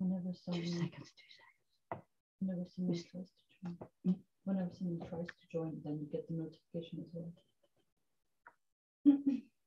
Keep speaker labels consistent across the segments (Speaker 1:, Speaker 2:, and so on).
Speaker 1: Whenever someone,
Speaker 2: two seconds, two seconds.
Speaker 1: whenever someone tries to join, whenever someone tries to join, then you get the notification as well.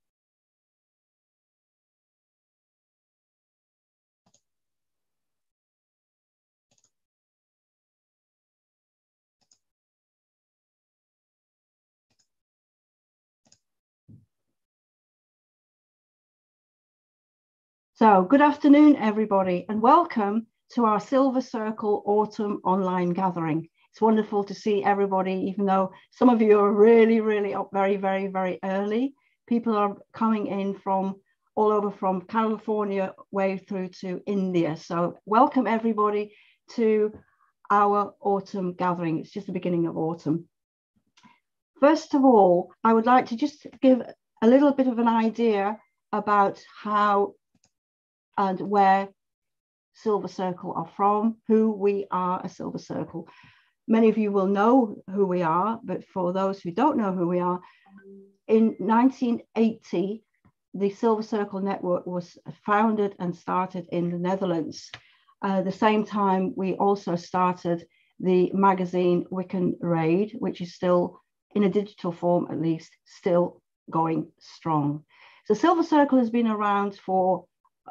Speaker 2: So, good afternoon, everybody, and welcome to our Silver Circle Autumn Online Gathering. It's wonderful to see everybody, even though some of you are really, really up very, very, very early. People are coming in from all over from California way through to India. So, welcome everybody to our autumn gathering. It's just the beginning of autumn. First of all, I would like to just give a little bit of an idea about how and where Silver Circle are from, who we are a Silver Circle. Many of you will know who we are, but for those who don't know who we are, in 1980, the Silver Circle Network was founded and started in the Netherlands. Uh, the same time, we also started the magazine Wiccan Rede, which is still, in a digital form at least, still going strong. So Silver Circle has been around for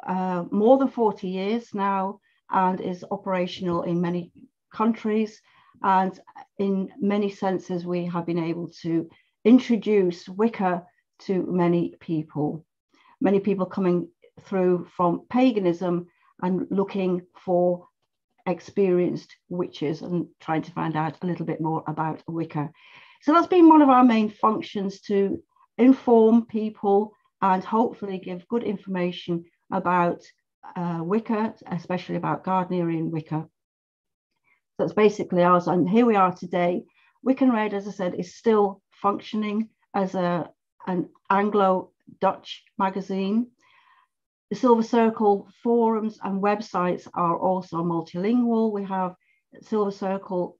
Speaker 2: uh, more than 40 years now and is operational in many countries. And in many senses, we have been able to introduce Wicca to many people. Many people coming through from paganism and looking for experienced witches and trying to find out a little bit more about Wicca. So that's been one of our main functions to inform people and hopefully give good information about uh, Wicca, especially about Gardnerian Wicca. So it's basically ours. And here we are today. Wiccan Rede, as I said, is still functioning as a, an Anglo-Dutch magazine. The Silver Circle forums and websites are also multilingual. We have Silver Circle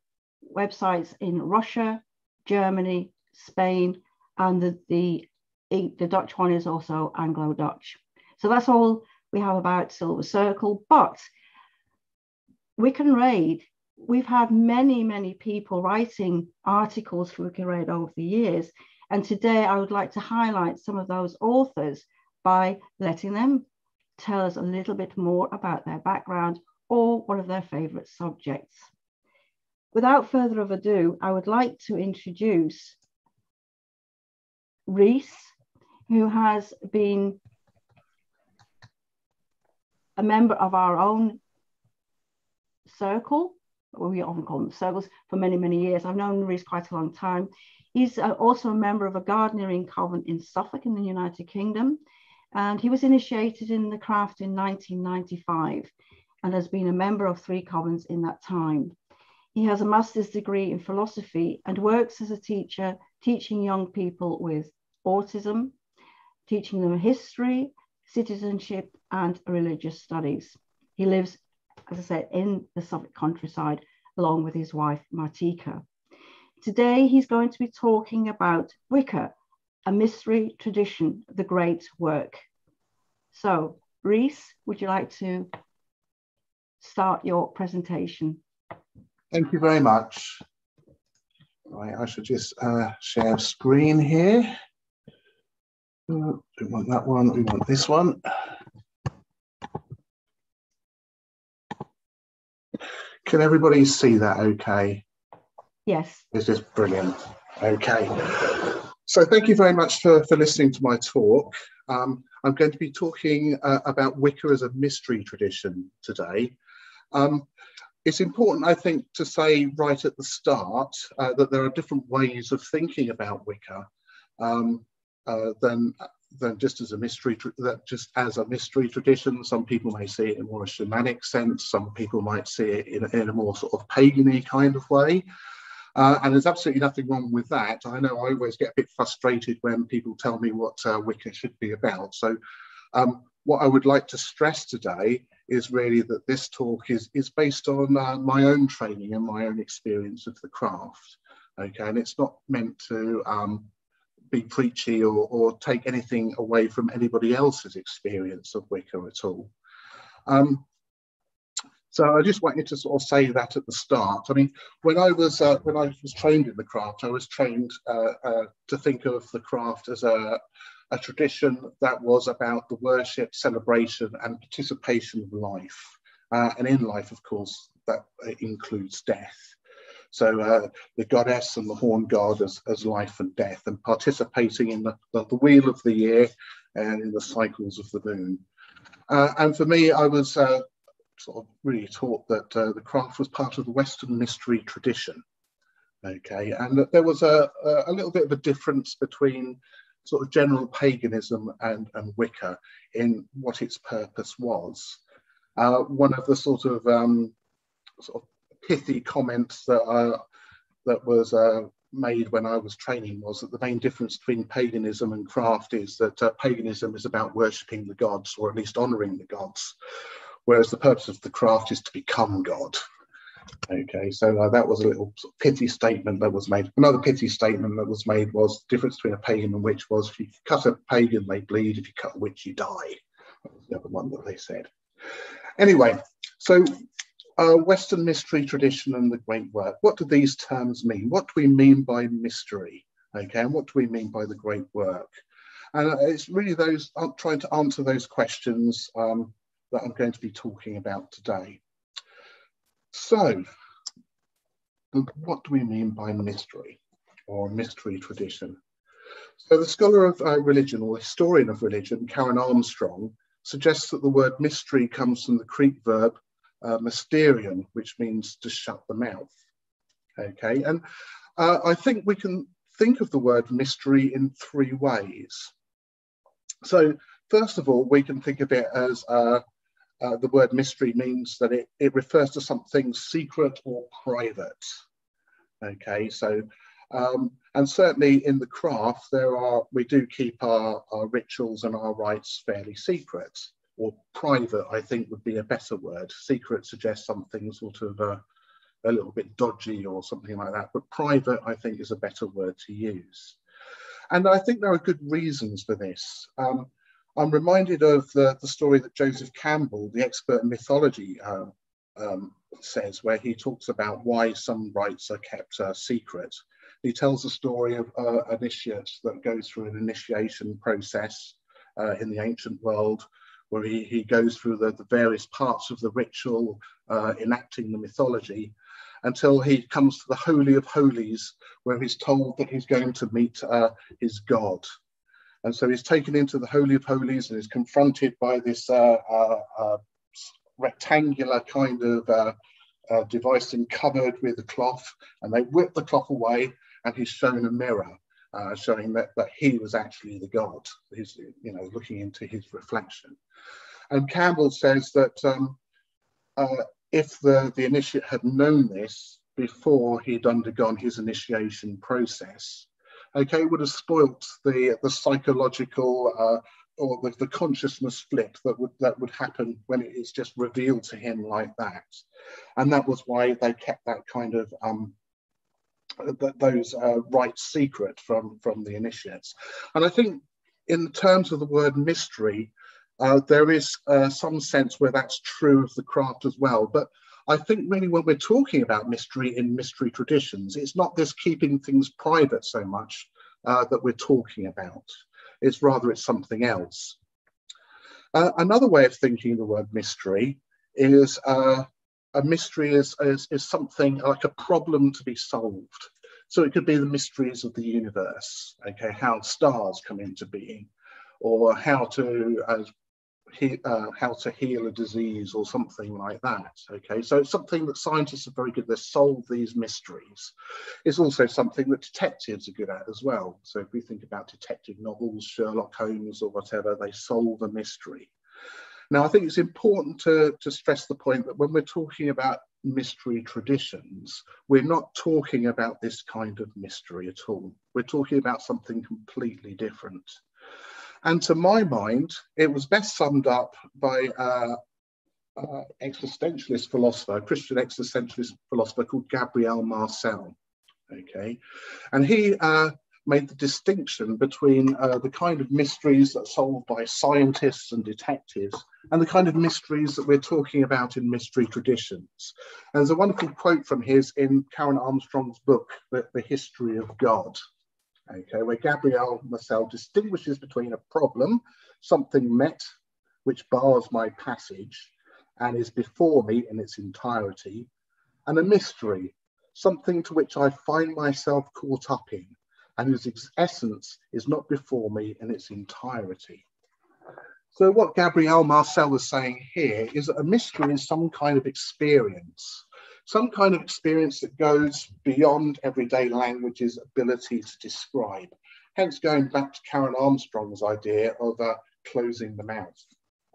Speaker 2: websites in Russia, Germany, Spain, and the, the, the Dutch one is also Anglo-Dutch. So that's all we have about Silver Circle. But Wiccan Rede, we've had many, many people writing articles for Wiccan Rede over the years. And today I would like to highlight some of those authors by letting them tell us a little bit more about their background or one of their favorite subjects. Without further ado, I would like to introduce Rhys, who has been a member of our own circle. We often call them circles for many, many years. I've known Rhys quite a long time. He's uh, also a member of a Gardnerian Coven in Suffolk in the United Kingdom. And he was initiated in the craft in 1995 and has been a member of three covens in that time. He has a master's degree in philosophy and works as a teacher, teaching young people with autism, teaching them history, citizenship, and religious studies. He lives, as I said, in the Suffolk countryside along with his wife, Martika. Today, he's going to be talking about Wicca, a mystery tradition, the great work. So, Rhys, would you like to start your presentation?
Speaker 3: Thank you very much. Right, I should just uh, share screen here. We want that one, we want this one. Can everybody see that okay?
Speaker 2: Yes.
Speaker 3: It's just brilliant. Okay. So thank you very much for, for listening to my talk. Um, I'm going to be talking uh, about Wicca as a mystery tradition today. Um, it's important, I think, to say right at the start uh, that there are different ways of thinking about Wicca. Um, uh, than than just as a mystery that just as a mystery tradition. Some people may see it in more a shamanic sense. Some people might see it in, in a more sort of pagany kind of way. Uh, and there's absolutely nothing wrong with that. I know I always get a bit frustrated when people tell me what uh, Wicca should be about. So um, what I would like to stress today is really that this talk is, is based on uh, my own training and my own experience of the craft. Okay, and it's not meant to um, be preachy or, or take anything away from anybody else's experience of Wicca at all. Um, So I just wanted to sort of say that at the start. I mean, when I was uh, when I was trained in the craft, I was trained uh, uh, to think of the craft as a, a tradition that was about the worship, celebration, and participation of life. Uh, and in life, of course, that includes death. So uh, the goddess and the horn god as, as life and death, and participating in the, the, the wheel of the year and in the cycles of the moon. Uh, and for me, I was uh, sort of really taught that uh, the craft was part of the Western mystery tradition. Okay, and that there was a, a little bit of a difference between sort of general paganism and, and Wicca in what its purpose was. Uh, one of the sort of um, sort of pithy comments that uh, that was uh, made when I was training was that the main difference between paganism and craft is that uh, paganism is about worshipping the gods or at least honouring the gods, whereas the purpose of the craft is to become God. Okay, so uh, that was a little pithy statement that was made. Another pithy statement that was made was the difference between a pagan and witch was if you cut a pagan, they bleed. If you cut a witch, you die. That was the other one that they said. Anyway, so uh, Western mystery tradition and the great work. What do these terms mean? What do we mean by mystery? Okay, and what do we mean by the great work? And it's really those I'm uh, trying to answer those questions um, that I'm going to be talking about today. So, what do we mean by mystery or mystery tradition? So the scholar of uh, religion or historian of religion, Karen Armstrong, suggests that the word mystery comes from the Greek verb uh, mysterion, which means to shut the mouth. Okay, and uh, I think we can think of the word mystery in three ways. So, first of all, we can think of it as uh, uh, the word mystery means that it, it refers to something secret or private. Okay, so um, and certainly in the craft, there are we do keep our, our rituals and our rites fairly secret, or private. I think would be a better word. Secret suggests something sort of uh, a little bit dodgy or something like that, but private I think is a better word to use. And I think there are good reasons for this. Um, I'm reminded of the, the story that Joseph Campbell, the expert in mythology, uh, um, says, where he talks about why some rites are kept uh, secret. He tells the story of uh, initiates that goes through an initiation process uh, in the ancient world, where he, he goes through the, the various parts of the ritual, uh, enacting the mythology, until he comes to the Holy of Holies, where he's told that he's going to meet uh, his God. And so he's taken into the Holy of Holies and is confronted by this uh, uh, uh rectangular kind of uh, device and covered with a cloth. And they whip the cloth away and he's shown a mirror. Uh, showing that, that he was actually the god, he's you know looking into his reflection. And Campbell says that um, if the, the initiate had known this before he'd undergone his initiation process, okay, it would have spoilt the the psychological uh, or the, the consciousness flip that would that would happen when it is just revealed to him like that, and that was why they kept that kind of um, th those uh, rites secret from from the initiates, and I think in terms of the word mystery, uh, there is uh, some sense where that's true of the craft as well, but I think really when we're talking about mystery in mystery traditions, it's not this keeping things private so much uh, that we're talking about. It's rather it's something else. Uh, another way of thinking the word mystery is uh, a mystery is, is, is something like a problem to be solved. So it could be the mysteries of the universe, okay, how stars come into being, or how to, as he, uh, how to heal a disease or something like that. Okay, so it's something that scientists are very good. They solve these mysteries. It's also something that detectives are good at as well. So if we think about detective novels, Sherlock Holmes or whatever, they solve a mystery. Now, I think it's important to, to stress the point that when we're talking about mystery traditions, we're not talking about this kind of mystery at all. We're talking about something completely different. And to my mind, it was best summed up by uh, uh, existentialist philosopher, a Christian existentialist philosopher called Gabriel Marcel. Okay, and he uh, made the distinction between uh, the kind of mysteries that are solved by scientists and detectives and the kind of mysteries that we're talking about in mystery traditions. And there's a wonderful quote from his in Karen Armstrong's book, The, the History of God, okay, where Gabriel Marcel distinguishes between a problem, something met, which bars my passage and is before me in its entirety, and a mystery, something to which I find myself caught up in, and whose essence is not before me in its entirety. So what Gabriel Marcel is saying here is that a mystery is some kind of experience, some kind of experience that goes beyond everyday language's ability to describe. Hence going back to Karen Armstrong's idea of uh, closing the mouth,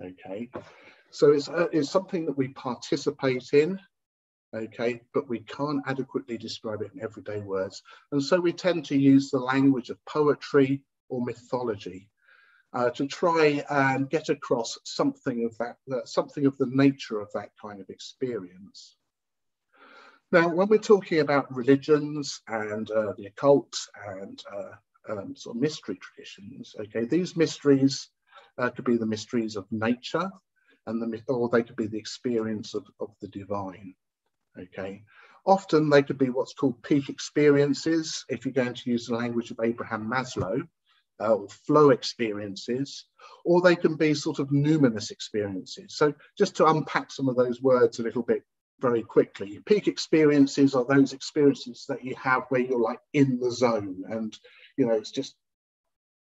Speaker 3: okay? So it's, uh, it's something that we participate in, okay, but we can't adequately describe it in everyday words. And so we tend to use the language of poetry or mythology uh, to try and get across something of that, something of the nature of that kind of experience. Now, when we're talking about religions and uh, the occult and uh, um, sort of mystery traditions, okay, these mysteries uh, could be the mysteries of nature, and the or they could be the experience of, of the divine okay? Often they could be what's called peak experiences, if you're going to use the language of Abraham Maslow, uh, or flow experiences, or they can be sort of numinous experiences. So just to unpack some of those words a little bit very quickly, peak experiences are those experiences that you have where you're like in the zone and, you know, it's just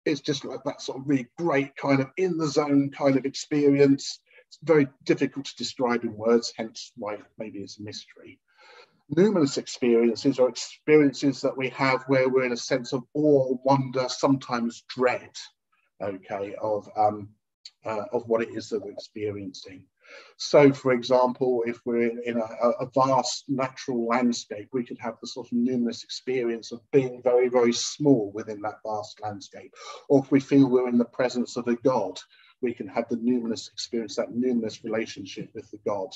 Speaker 3: it's just like that sort of really great kind of in the zone kind of experience it's very difficult to describe in words, hence why maybe it's a mystery. Numinous experiences are experiences that we have where we're in a sense of awe, wonder, sometimes dread, okay, of, um, uh, of what it is that we're experiencing. So, for example, if we're in a, a, vast natural landscape, we could have the sort of numinous experience of being very, very small within that vast landscape. Or if we feel we're in the presence of a god, we can have the numinous experience, that numinous relationship with the God.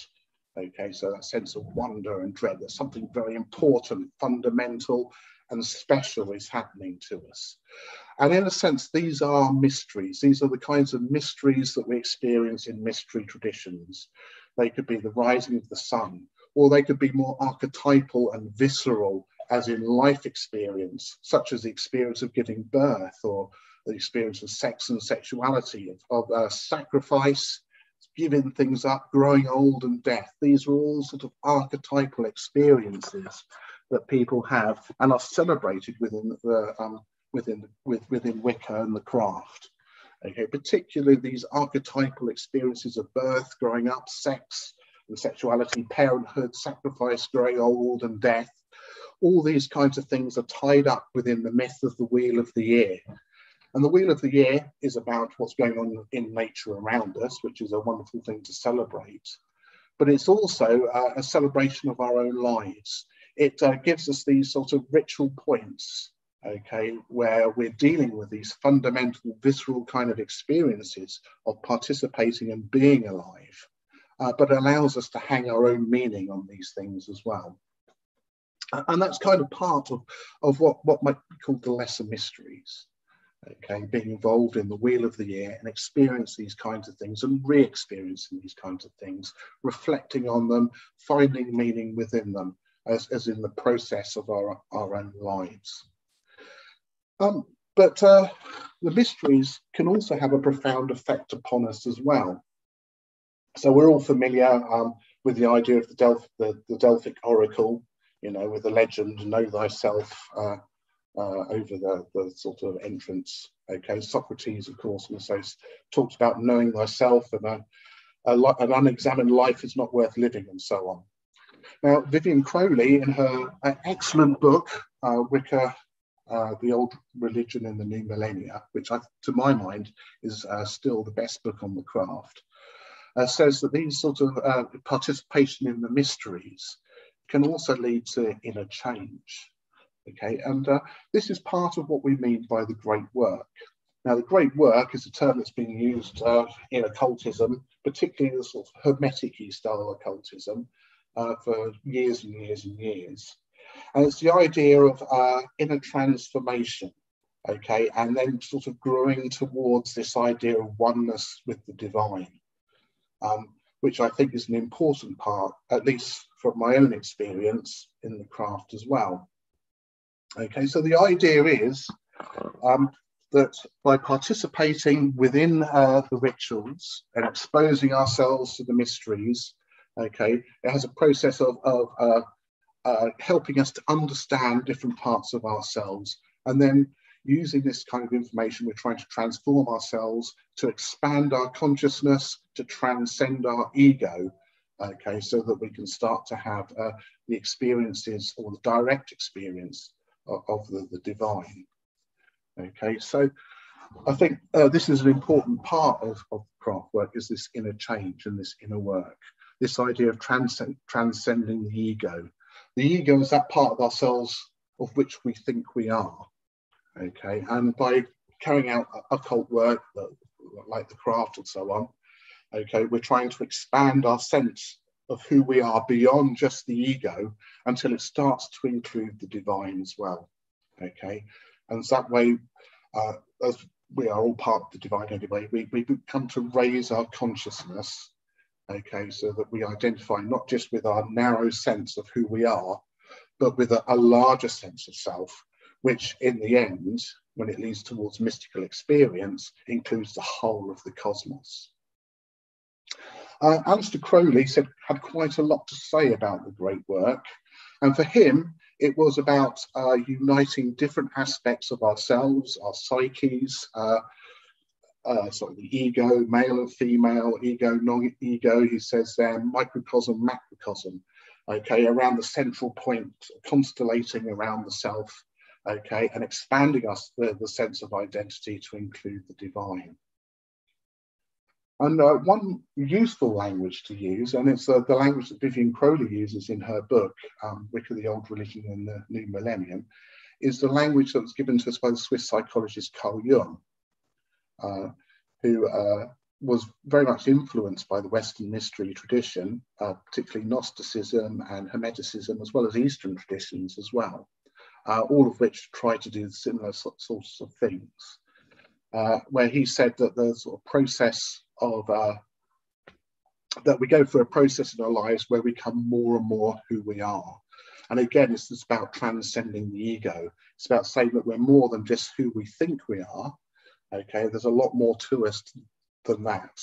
Speaker 3: Okay, so that sense of wonder and dread that something very important, fundamental, and special is happening to us. And in a sense, these are mysteries. These are the kinds of mysteries that we experience in mystery traditions. They could be the rising of the sun, or they could be more archetypal and visceral, as in life experience, such as the experience of giving birth or the experience of sex and sexuality, of, of uh, sacrifice, giving things up, growing old and death. These are all sort of archetypal experiences that people have and are celebrated within the um, within with, within Wicca and the craft. Okay, particularly these archetypal experiences of birth, growing up, sex and sexuality, parenthood, sacrifice, growing old and death. All these kinds of things are tied up within the myth of the Wheel of the Year, and the Wheel of the Year is about what's going on in nature around us, which is a wonderful thing to celebrate. But it's also uh, a celebration of our own lives. It uh, gives us these sort of ritual points, okay, where we're dealing with these fundamental, visceral kind of experiences of participating and being alive, uh, but allows us to hang our own meaning on these things as well. And that's kind of part of, of what, what might be called the lesser mysteries okay, being involved in the wheel of the year and experience these kinds of things and re-experiencing these kinds of things, reflecting on them, finding meaning within them as, as in the process of our, our own lives. Um, but uh, the mysteries can also have a profound effect upon us as well. So we're all familiar um, with the idea of the, Delph the, the Delphic oracle, you know, with the legend, know thyself, uh, uh, over the, the sort of entrance. Okay, Socrates, of course, also talks about knowing thyself and a, a, an unexamined life is not worth living and so on. Now, Vivianne Crowley, in her uh, excellent book, uh, Wicca, uh, The Old Religion in the New Millennia, which I, to my mind is uh, still the best book on the craft, uh, says that these sort of uh, participation in the mysteries can also lead to inner change. Okay, and uh, this is part of what we mean by the great work. Now, the great work is a term that's been used uh, in occultism, particularly the sort of hermetic style occultism, uh, for years and years and years. And it's the idea of uh, inner transformation, okay, and then sort of growing towards this idea of oneness with the divine, um, which I think is an important part, at least from my own experience in the craft as well. Okay, so the idea is um, that by participating within uh, the rituals and exposing ourselves to the mysteries, okay, it has a process of, of uh, uh, helping us to understand different parts of ourselves. And then using this kind of information, we're trying to transform ourselves, to expand our consciousness, to transcend our ego, okay, so that we can start to have uh, the experiences or the direct experience of, the, the divine. Okay, so I think uh, this is an important part of, of craft work is this inner change and this inner work. This idea of transcend, transcending the ego. The ego is that part of ourselves of which we think we are. Okay, and by carrying out occult work like the craft and so on, okay, we're trying to expand our sense of who we are beyond just the ego until it starts to include the divine as well. Okay, and that way, uh, as we are all part of the divine anyway, we, we come to raise our consciousness, okay, so that we identify not just with our narrow sense of who we are, but with a, a larger sense of self, which in the end, when it leads towards mystical experience, includes the whole of the cosmos. Uh, Aleister Crowley said, had quite a lot to say about the great work. And for him, it was about uh, uniting different aspects of ourselves, our psyches, uh, uh, sort of the ego, male and female, ego, non-ego, he says there, microcosm, macrocosm, okay, around the central point, constellating around the self, okay, and expanding us the, the sense of identity to include the divine. And uh, one useful language to use, and it's uh, the language that Vivianne Crowley uses in her book, um, Wicca, the Old Religion and the New Millennium, is the language that was given to us by the Swiss psychologist Carl Jung, uh, who uh, was very much influenced by the Western mystery tradition, uh, particularly Gnosticism and Hermeticism, as well as Eastern traditions as well, uh, all of which try to do similar sorts of things. where he said that the sort of process of uh, that we go through a process in our lives where we become more and more who we are. And again, it's just about transcending the ego. It's about saying that we're more than just who we think we are. Okay, there's a lot more to us than that.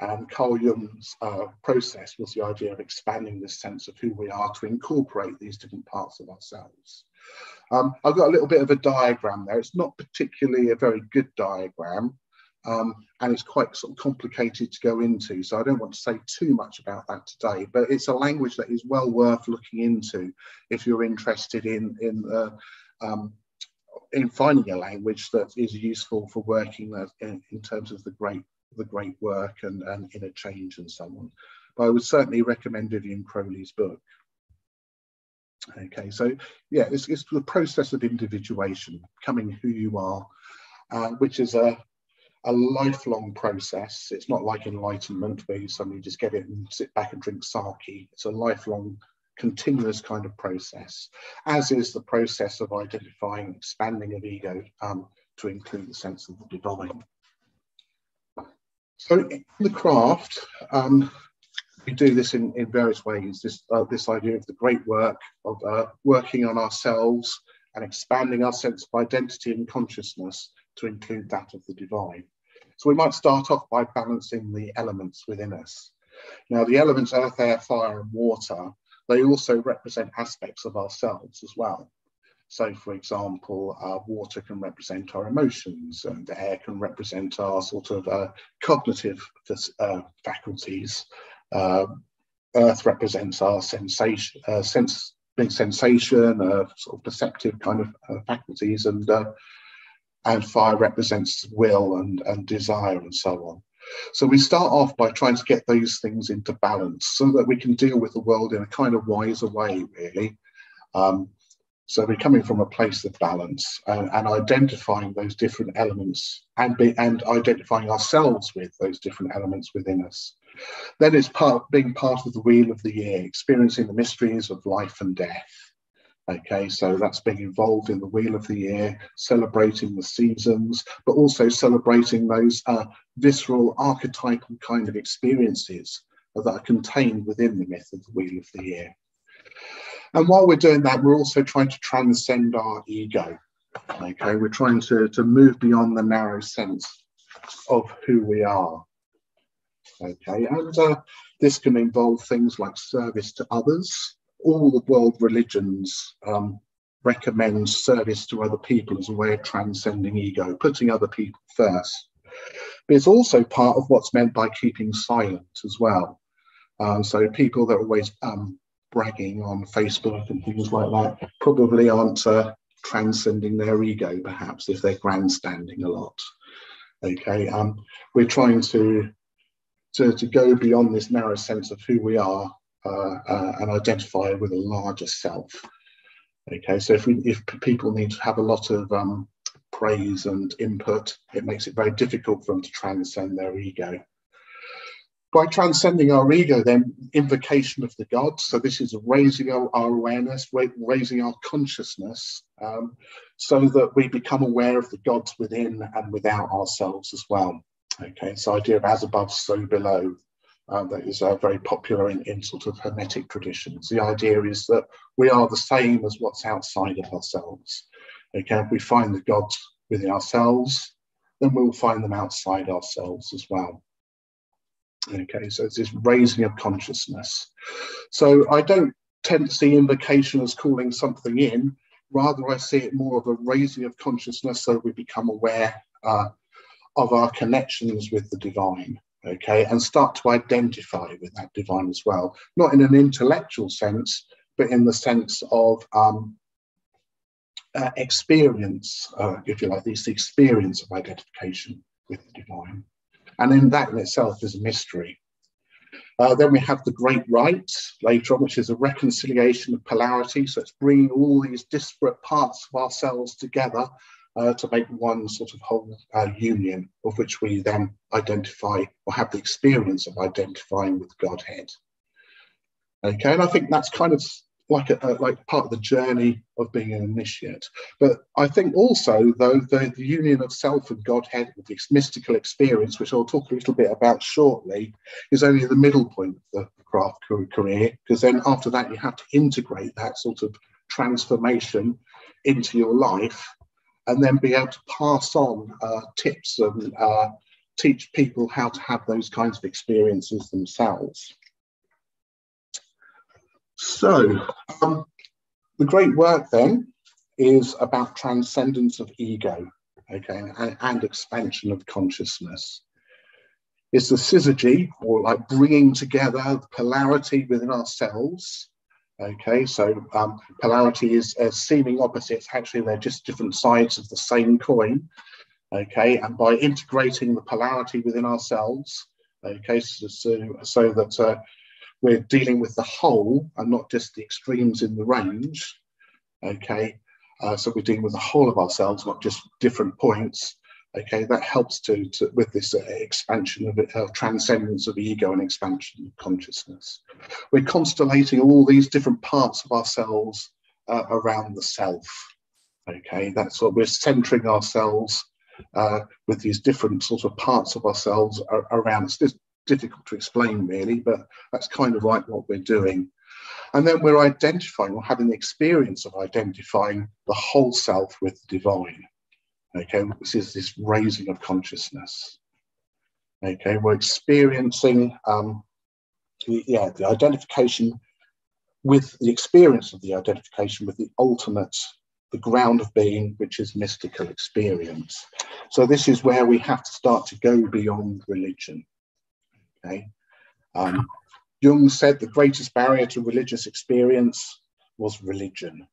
Speaker 3: And Carl Jung's uh, process was the idea of expanding this sense of who we are to incorporate these different parts of ourselves. Um, I've got a little bit of a diagram there. It's not particularly a very good diagram, um, and it's quite sort of complicated to go into. So I don't want to say too much about that today, but it's a language that is well worth looking into if you're interested in in uh, um, in finding a language that is useful for working in, in, terms of the great the great work and, and inner change and so on. But I would certainly recommend Vivianne Crowley's book. Okay, so yeah, it's, it's the process of individuation, becoming who you are, uh, which is a a lifelong process. It's not like enlightenment where you suddenly just get it and sit back and drink sake. It's a lifelong, continuous kind of process, as is the process of identifying, expanding of ego um, to include the sense of the divine. So in the craft, um, we do this in, in various ways. This, uh, this idea of the great work of uh, working on ourselves and expanding our sense of identity and consciousness to include that of the divine. So we might start off by balancing the elements within us. Now, the elements earth, air, fire, and water, they also represent aspects of ourselves as well. So, for example, uh, water can represent our emotions, and the air can represent our sort of uh, cognitive uh, faculties. Uh, earth represents our sensation, uh, sense, sensation, uh, sort of perceptive kind of faculties, and and fire represents will and, and desire and so on. So we start off by trying to get those things into balance so that we can deal with the world in a kind of wiser way, really. Um, so we're coming from a place of balance and, and identifying those different elements and, be, and identifying ourselves with those different elements within us. Then it's part being part of the wheel of the year, experiencing the mysteries of life and death Okay, so that's being involved in the Wheel of the Year, celebrating the seasons, but also celebrating those uh, visceral, archetypal kind of experiences that are contained within the myth of the Wheel of the Year. And while we're doing that, we're also trying to transcend our ego. Okay, we're trying to, to move beyond the narrow sense of who we are. Okay, and uh, this can involve things like service to others. All the world religions um, recommend service to other people as a way of transcending ego, putting other people first. But it's also part of what's meant by keeping silent as well. Um, so people that are always um, bragging on Facebook and things like that probably aren't uh, transcending their ego, perhaps, if they're grandstanding a lot. Okay, um, we're trying to, to, to go beyond this narrow sense of who we are and identify with a larger self. Okay, so if we if people need to have a lot of um, praise and input, it makes it very difficult for them to transcend their ego by transcending our ego, then invocation of the gods. So this is raising our, our awareness, raising our consciousness, um, so that we become aware of the gods within and without ourselves as well. Okay, so idea of as above, so below. Uh, that is uh, very popular in, in sort of Hermetic traditions. The idea is that we are the same as what's outside of ourselves. Okay, if we find the gods within ourselves, then we'll find them outside ourselves as well. Okay, so it's this raising of consciousness. So I don't tend to see invocation as calling something in, rather, I see it more of a raising of consciousness so we become aware uh, of our connections with the divine. Okay, and start to identify with that divine as well, not in an intellectual sense, but in the sense of um, uh, experience, uh, if you like, this experience of identification with the divine. And in that in itself is a mystery. Uh, then we have the Great Rite later on, which is a reconciliation of polarity. So it's bringing all these disparate parts of ourselves together uh, to make one sort of whole uh, union, of which we then identify or have the experience of identifying with Godhead. Okay, and I think that's kind of like a, like part of the journey of being an initiate. But I think also, though, the, the union of self and Godhead, with this mystical experience, which I'll talk a little bit about shortly, is only the middle point of the craft career, because then after that you have to integrate that sort of transformation into your life, and then be able to pass on uh, tips and uh, teach people how to have those kinds of experiences themselves. So, um, the great work then is about transcendence of ego, okay, and, and expansion of consciousness. It's the syzygy, or like bringing together the polarity within ourselves. Okay, so um, polarity is uh, seeming opposites. Actually, they're just different sides of the same coin. Okay, and by integrating the polarity within ourselves, okay, so, so, so that uh, we're dealing with the whole and not just the extremes in the range. Okay, uh, so we're dealing with the whole of ourselves, not just different points. Okay, that helps to, to with this uh, expansion of uh, transcendence of ego and expansion of consciousness. We're constellating all these different parts of ourselves uh, around the self. Okay, that's what we're centering ourselves uh, with these different sort of parts of ourselves around us. This, difficult to explain really, but that's kind of like what we're doing. And then we're identifying or having the experience of identifying the whole self with the divine. Okay, this is this raising of consciousness. Okay, we're experiencing, um, yeah, the identification with the experience of the identification with the ultimate, the ground of being, which is mystical experience. So this is where we have to start to go beyond religion. Okay. Um, Jung said the greatest barrier to religious experience was religion.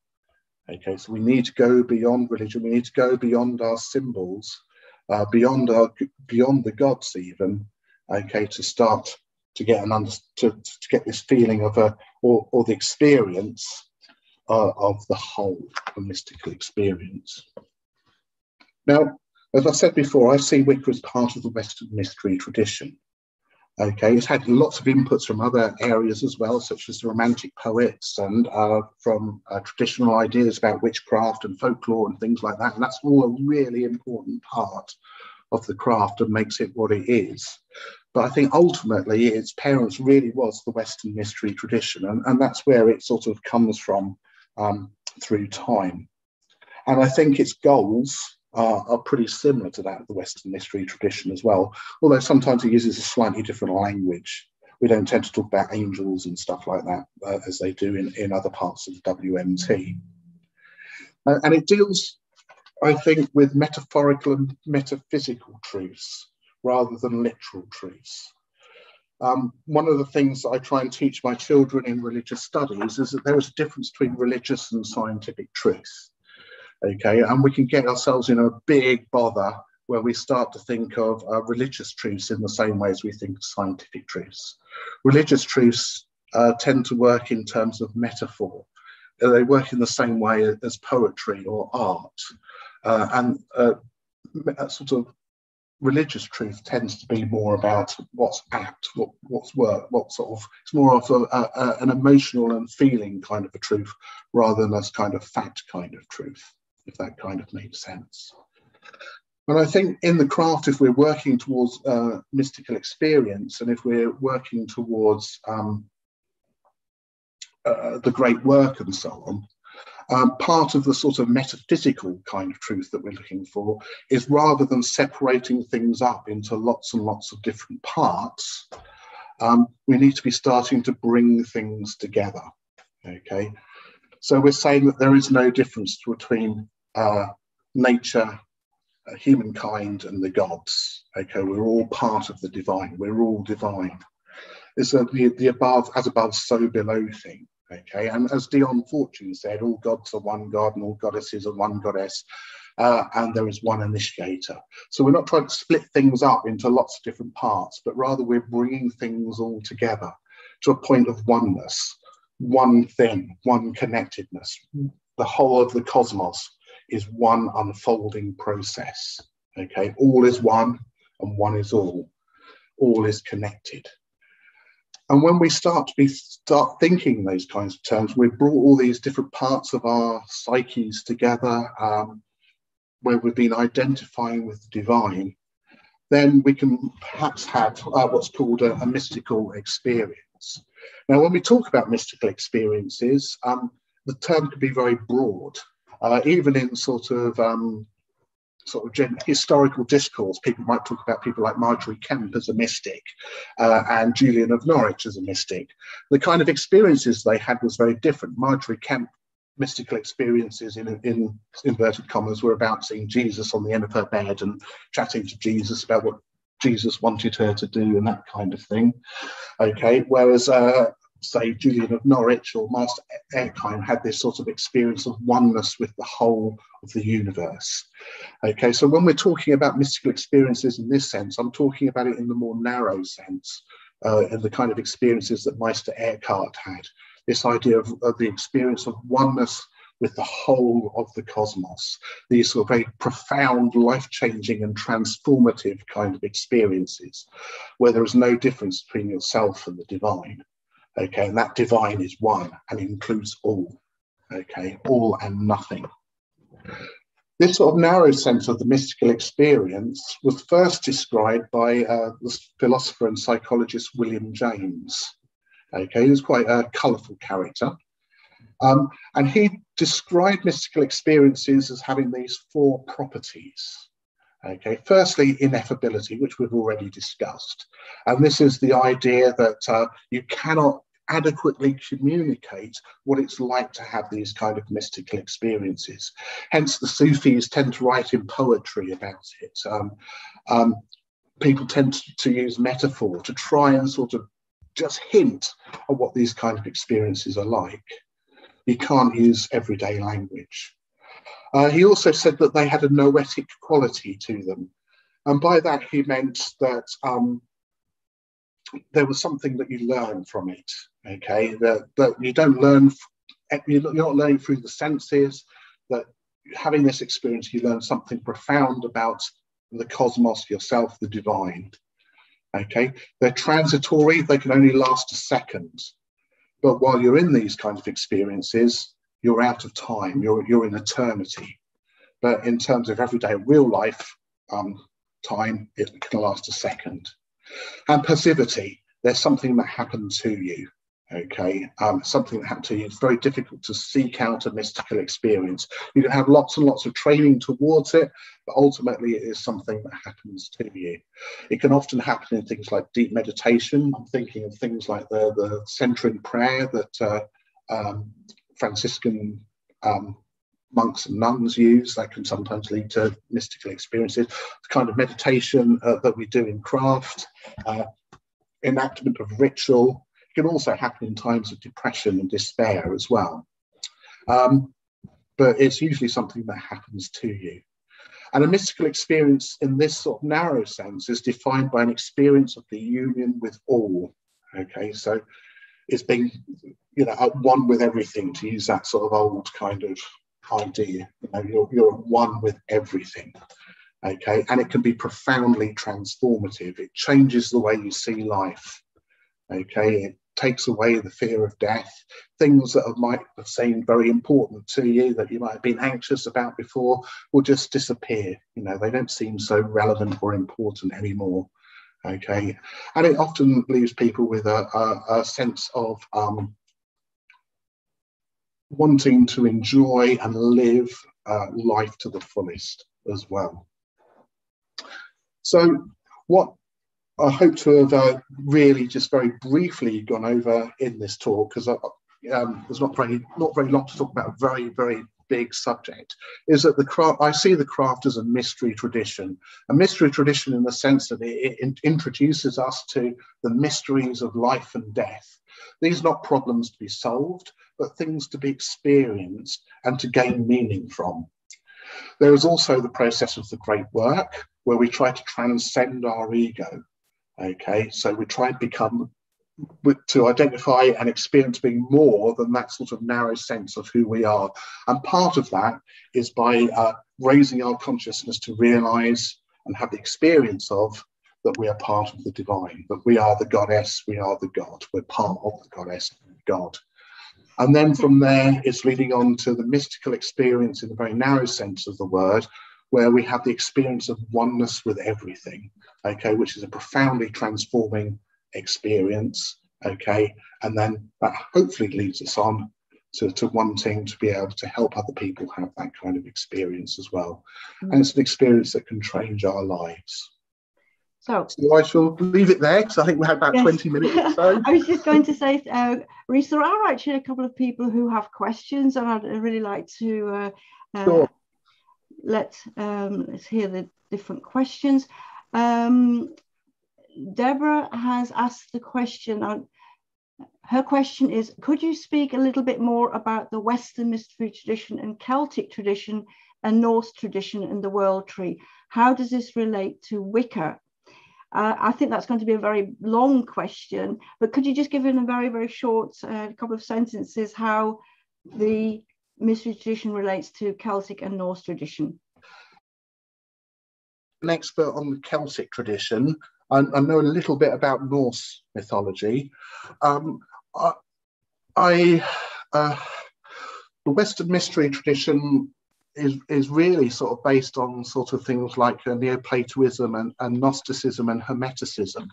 Speaker 3: Okay, so we need to go beyond religion. We need to go beyond our symbols, uh, beyond our beyond the gods even. Okay, to start to get an under, to, to get this feeling of a or, or the experience uh, of the whole, a mystical experience. Now, as I said before, I see Wicca as part of the Western mystery tradition. Okay, it's had lots of inputs from other areas as well, such as the Romantic poets and uh, from uh, traditional ideas about witchcraft and folklore and things like that. And that's all a really important part of the craft and makes it what it is. But I think ultimately its parents really was the Western mystery tradition, and, and that's where it sort of comes from um, through time. And I think its goals are, are pretty similar to that of the Western mystery tradition as well, although sometimes it uses a slightly different language. We don't tend to talk about angels and stuff like that uh, as they do in, in other parts of the WMT. Uh, and it deals, I think, with metaphorical and metaphysical truths rather than literal truths. Um, one of the things I try and teach my children in religious studies is that there is a difference between religious and scientific truth okay and we can get ourselves in a big bother where we start to think of uh, religious truths in the same way as we think of scientific truths. Religious truths uh, tend to work in terms of metaphor. Uh, they work in the same way as poetry or art. Uh, and uh, sort of religious truth tends to be more about what's apt, what, what's work, what sort of, it's more of a, a, an emotional and feeling kind of a truth rather than a kind of fact kind of truth if that kind of made sense. And I think in the craft, if we're working towards uh, mystical experience and if we're working towards um, uh, the great work and so on, um, part of the sort of metaphysical kind of truth that we're looking for is rather than separating things up into lots and lots of different parts, um, we need to be starting to bring things together. Okay, so we're saying that there is no difference between uh, nature, uh, humankind, and the gods. Okay, we're all part of the divine. We're all divine. It's a, the, the above, as above, so below thing. Okay, and as Dion Fortune said, all gods are one god and all goddesses are one goddess. Uh, and there is one initiator. So we're not trying to split things up into lots of different parts, but rather we're bringing things all together to a point of oneness, one thing, one connectedness, the whole of the cosmos is one unfolding process. Okay, all is one and one is all. All is connected. And when we start to be start thinking those kinds of terms, we've brought all these different parts of our psyches together, um, where we've been identifying with the divine, then we can perhaps have uh, what's called a, a, mystical experience. Now, when we talk about mystical experiences, um, the term can be very broad uh, even in sort of um, sort of gen- historical discourse, people might talk about people like Margery Kempe as a mystic uh, and Julian of Norwich as a mystic. The kind of experiences they had was very different. Margery Kempe mystical experiences in, in inverted commas were about seeing Jesus on the end of her bed and chatting to Jesus about what Jesus wanted her to do and that kind of thing. Okay, whereas uh, say Julian of Norwich or Meister Eckhart had this sort of experience of oneness with the whole of the universe. Okay, so when we're talking about mystical experiences in this sense, I'm talking about it in the more narrow sense, uh, in the kind of experiences that Meister Eckhart had. This idea of, of the experience of oneness with the whole of the cosmos, these sort of very profound, life changing, and transformative kind of experiences where there is no difference between yourself and the divine. Okay, and that divine is one and includes all. Okay, all and nothing. This sort of narrow sense of the mystical experience was first described by uh, the philosopher and psychologist William James. Okay, he was quite a colourful character. Um, and he described mystical experiences as having these four properties. Okay, firstly, ineffability, which we've already discussed. And this is the idea that uh, you cannot adequately communicate what it's like to have these kind of mystical experiences. Hence, the Sufis tend to write in poetry about it. Um, um, people tend to, to use metaphor to try and sort of just hint at what these kind of experiences are like. You can't use everyday language. Uh, he also said that they had a noetic quality to them. And by that, he meant that um, there was something that you learn from it. Okay, that, that you don't learn, you're not learning through the senses. That having this experience, you learn something profound about the cosmos, yourself, the divine. Okay, they're transitory, they can only last a second. But while you're in these kinds of experiences, you're out of time, you're, you're in eternity. But in terms of everyday real life um, time, it can last a second. And passivity, there's something that happened to you okay? Um, something that happened to you. It's very difficult to seek out a mystical experience. You can have lots and lots of training towards it but ultimately it is something that happens to you. It can often happen in things like deep meditation. I'm thinking of things like the the centering prayer that uh, um, franciscan um, monks and nuns use that can sometimes lead to mystical experiences. The kind of meditation uh, that we do in craft uh, enactment of ritual can also happen in times of depression and despair as well. Um, but it's usually something that happens to you. And a mystical experience in this sort of narrow sense is defined by an experience of the union with all. Okay, so it's being, you know, at one with everything, to use that sort of old kind of idea. You know, you're, you're one with everything. Okay, and it can be profoundly transformative. It changes the way you see life. Okay, it takes away the fear of death. Things that might have seemed very important to you that you might have been anxious about before will just disappear. You know, they don't seem so relevant or important anymore. Okay, and it often leaves people with a, a, a sense of um, wanting to enjoy and live uh, life to the fullest as well. So, what I hope to have uh, really just very briefly gone over in this talk because um, there's not very not very long to talk about a very very big subject. Is that the craft? I see the craft as a mystery tradition, a mystery tradition in the sense that it, it introduces us to the mysteries of life and death. These are not problems to be solved, but things to be experienced and to gain meaning from. There is also the process of the great work, where we try to transcend our ego Okay, so we try and become to identify and experience being more than that sort of narrow sense of who we are. And part of that is by uh, raising our consciousness to realize and have the experience of that we are part of the divine, that we are the goddess, we are the God, we're part of the goddess, God. And then from there, it's leading on to the mystical experience in the very narrow sense of the word, where we have the experience of oneness with everything, okay, which is a profoundly transforming experience, okay, and then that hopefully leads us on to, to wanting to be able to help other people have that kind of experience as well. Mm-hmm. And it's an experience that can change our lives.
Speaker 2: So,
Speaker 3: so I shall leave it there because I think we had about yes. 20 minutes so.
Speaker 2: I was just going to say, uh, Rhys, there are actually a couple of people who have questions, and I'd really like to uh, uh, sure let's um, let's hear the different questions. Um, Deborah has asked the question on her question is could you speak a little bit more about the western mystery tradition and celtic tradition and norse tradition and the world tree how does this relate to wicca uh, i think that's going to be a very long question but could you just give in a very very short uh, couple of sentences how the mystery tradition relates to Celtic and Norse tradition?
Speaker 3: An expert on the Celtic tradition. I, I know a little bit about Norse mythology. Um, I, I uh, the Western mystery tradition is is really sort of based on sort of things like uh, Neoplatonism and, and Gnosticism and Hermeticism,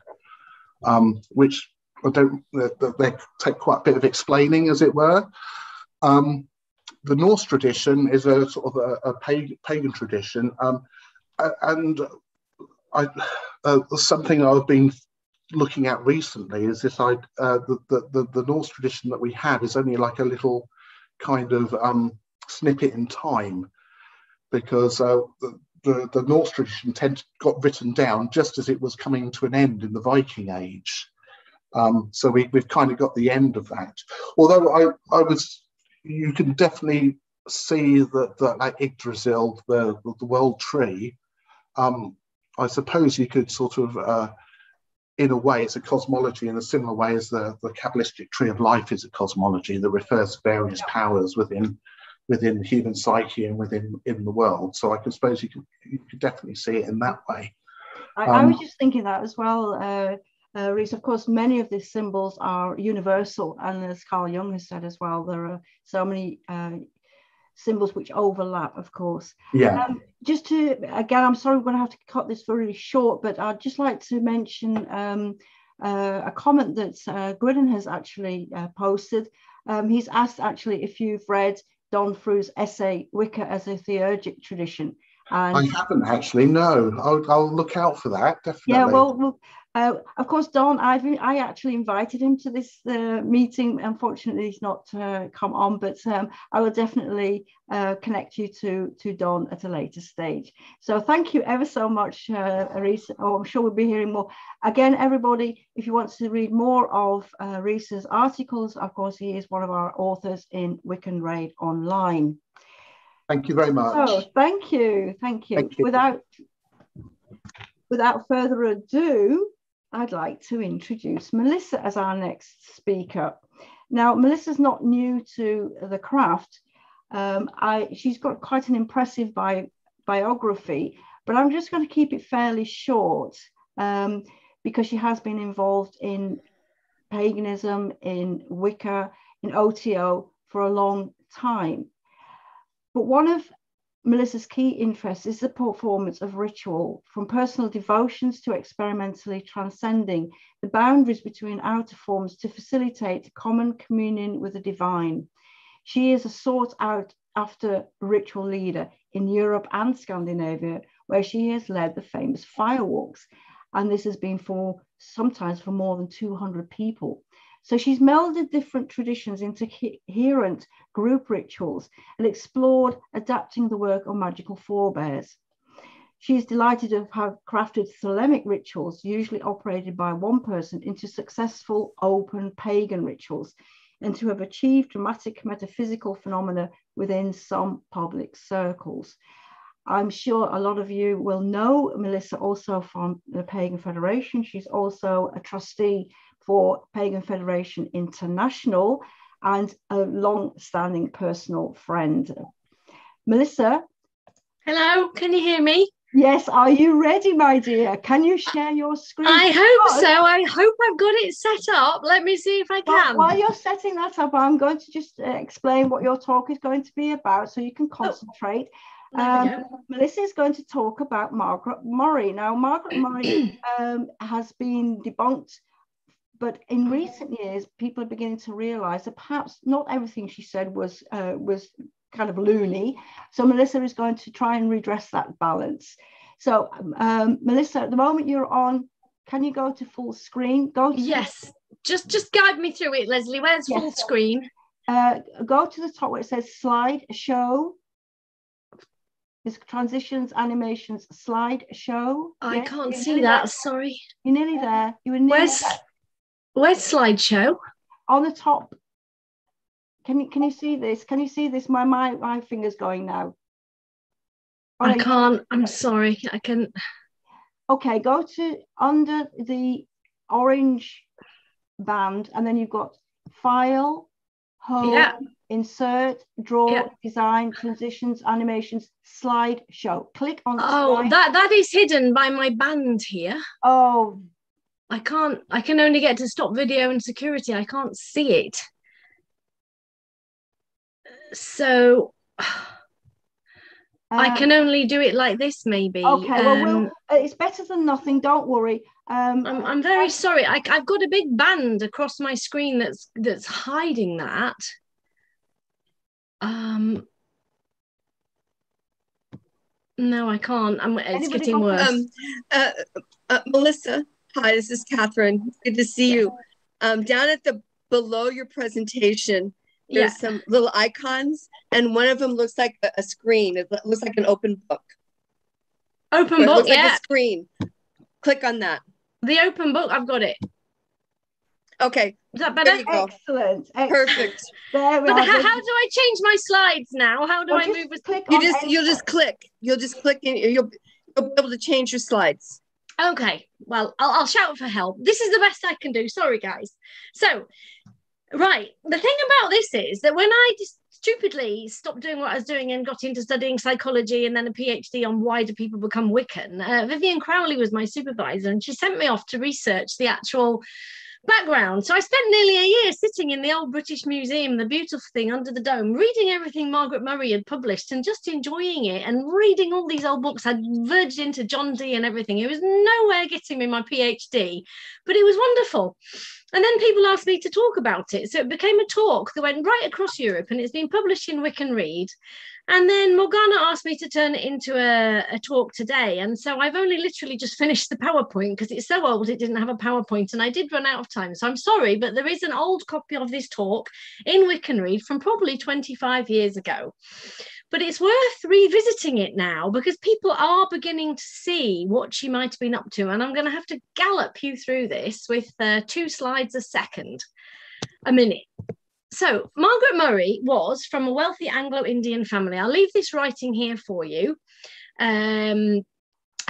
Speaker 3: um, which I don't they, they, take quite a bit of explaining, as it were. Um, the Norse tradition is a sort of a, a pagan, pagan, tradition, um, and I, uh, something I've been looking at recently is this: I uh, the, the the Norse tradition that we have is only like a little kind of um, snippet in time, because uh, the, the, the Norse tradition tend, got written down just as it was coming to an end in the Viking Age. Um, so we, we've kind of got the end of that. Although I, I was you can definitely see that, that like Yggdrasil, the, the world tree, um, I suppose you could sort of, uh, in a way, it's a cosmology in a similar way as the, the Kabbalistic tree of life is a cosmology that refers to various powers within within the human psyche and within in the world. So I can suppose you could, you can definitely see it in that way.
Speaker 2: I, I was
Speaker 3: Um,
Speaker 2: just thinking that as well, uh, uh, Rhys. Of course, many of these symbols are universal, and as Carl Jung has said as well, there are so many uh, symbols which overlap, of course.
Speaker 3: Yeah.
Speaker 2: Um, just to again, I'm sorry, we're going to have to cut this very short, but I'd just like to mention um, uh, a comment that uh, has actually uh, posted. Um, he's asked actually if you've read Don Frew's essay "Wicca as a Theurgic Tradition," and
Speaker 3: I haven't actually. No, I'll, I'll look out for that. Definitely.
Speaker 2: yeah, well, well uh, of course, Don, I've I actually invited him to this uh, meeting. Unfortunately, he's not uh, come on, but um, I will definitely uh, connect you to to Don at a later stage. So thank you ever so much, uh, Rhys. Oh, I'm sure we'll be hearing more. Again, everybody, if you want to read more of uh, Rhys's articles, of course, he is one of our authors in Wiccan Rede Online.
Speaker 3: Thank you very much.
Speaker 2: So thank you, thank you.
Speaker 3: Thank you.
Speaker 2: Without without further ado, I'd like to introduce Melissa as our next speaker. Now, Melissa's not new to the craft. Um, I, she's got quite an impressive bi biography, but I'm just going to keep it fairly short um, because she has been involved in paganism, in Wicca, in OTO for a long time. But one of Melissa's key interest is the performance of ritual, from personal devotions to experimentally transcending the boundaries between outer forms to facilitate common communion with the divine. She is a sought out after ritual leader in Europe and Scandinavia, where she has led the famous firewalks. And this has been for sometimes for more than 200 people. So she's melded different traditions into coherent group rituals and explored adapting the work of magical forebears. She is delighted to have crafted thelemic rituals, usually operated by one person, into successful open pagan rituals, and to have achieved dramatic metaphysical phenomena within some public circles. I'm sure a lot of you will know Melissa also from the Pagan Federation. She's also a trustee for Pagan Federation International and a long-standing personal friend. Melissa?
Speaker 4: Hello, can you hear me?
Speaker 2: Yes, are you ready, my dear? Can you share your screen?
Speaker 4: I hope so. I hope I've got it set up. Let me see if I can.
Speaker 2: While you're setting that up, I'm going to just uh, explain what your talk is going to be about so you can concentrate.
Speaker 4: Oh,
Speaker 2: Um, Melissa is going to talk about Margaret Murray. Now, Margaret Murray um, has been debunked, but in recent years, people are beginning to realize that perhaps not everything she said was uh, was kind of loony. So Melissa is going to try and redress that balance. So um, Melissa, at the moment you're on, can you go to full screen? Go to
Speaker 4: yes, just just guide me through it, Leslie. Where's
Speaker 2: Yes.
Speaker 4: full screen?
Speaker 2: uh, go to the top where it says slide show. It's transitions, animations, slide show.
Speaker 4: I
Speaker 2: Yes,
Speaker 4: can't see that.
Speaker 2: there.
Speaker 4: Sorry.
Speaker 2: You're nearly there. You were nearly
Speaker 4: Where's
Speaker 2: there.
Speaker 4: Where's slideshow?
Speaker 2: on the top. Can you can you see this? Can you see this? My my my finger's going now.
Speaker 4: I can't. I'm sorry. I can.
Speaker 2: Okay, go to under the orange band, and then you've got file, home,
Speaker 4: Yeah.
Speaker 2: insert, draw,
Speaker 4: Yeah.
Speaker 2: design, transitions, animations, slide, show. Click on
Speaker 4: Oh,
Speaker 2: slide.
Speaker 4: that that is hidden by my band here.
Speaker 2: oh,
Speaker 4: I can't. I can only get to stop video and security. I can't see it. So I
Speaker 2: uh,
Speaker 4: can only do it like this, maybe.
Speaker 2: Okay, well, we'll,
Speaker 4: Um,
Speaker 2: uh, it's better than nothing. Don't worry. Um,
Speaker 4: I'm, I'm very sorry. I, I've got a big band across my screen that's that's hiding that. Um. No, I can't. I'm, it's
Speaker 2: Anybody
Speaker 4: getting worse.
Speaker 5: Um, uh, uh, Melissa, hi, this is Catherine. Good to see you. Um, down at the below your presentation,
Speaker 4: yeah.
Speaker 5: there's some little icons, and one of them looks like a, a screen. It looks like an open book.
Speaker 4: Open
Speaker 5: It
Speaker 4: book.
Speaker 5: looks like
Speaker 4: Yeah.
Speaker 5: a screen. Click on that.
Speaker 4: The open book. I've got it.
Speaker 5: Okay,
Speaker 4: Is that better?
Speaker 2: excellent. excellent.
Speaker 5: Perfect.
Speaker 2: There we
Speaker 4: But
Speaker 2: are.
Speaker 4: how, how do I change my slides now? How do
Speaker 2: Well,
Speaker 4: I move? it?
Speaker 2: click
Speaker 5: You
Speaker 2: on
Speaker 5: just you'll just click. You'll just click and you'll you'll be able to change your slides.
Speaker 4: Okay, well, I'll, I'll shout for help. This is the best I can do. Sorry, guys. So, right, the thing about this is that when I just stupidly stopped doing what I was doing and got into studying psychology and then a PhD on why do people become Wiccan. Uh, Vivianne Crowley was my supervisor, and she sent me off to research the actual background. So I spent nearly a year sitting in the old British Museum, the beautiful thing under the dome, reading everything Margaret Murray had published and just enjoying it and reading all these old books. I'd verged into John Dee and everything. It was nowhere getting me my PhD, but it was wonderful. And then people asked me to talk about it. So it became a talk that went right across Europe and it's been published in Wiccan Rede. And then Morgana asked me to turn it into a, a talk today. And so I've only literally just finished the PowerPoint because it's so old it didn't have a PowerPoint and I did run out of time. So I'm sorry, but there is an old copy of this talk in Wiccan Rede from probably 25 years ago. But it's worth revisiting it now because people are beginning to see what she might have been up to. And I'm going to have to gallop you through this with uh, two slides a second, a minute. So, Margaret Murray was from a wealthy Anglo Indian family. I'll leave this writing here for you. Um,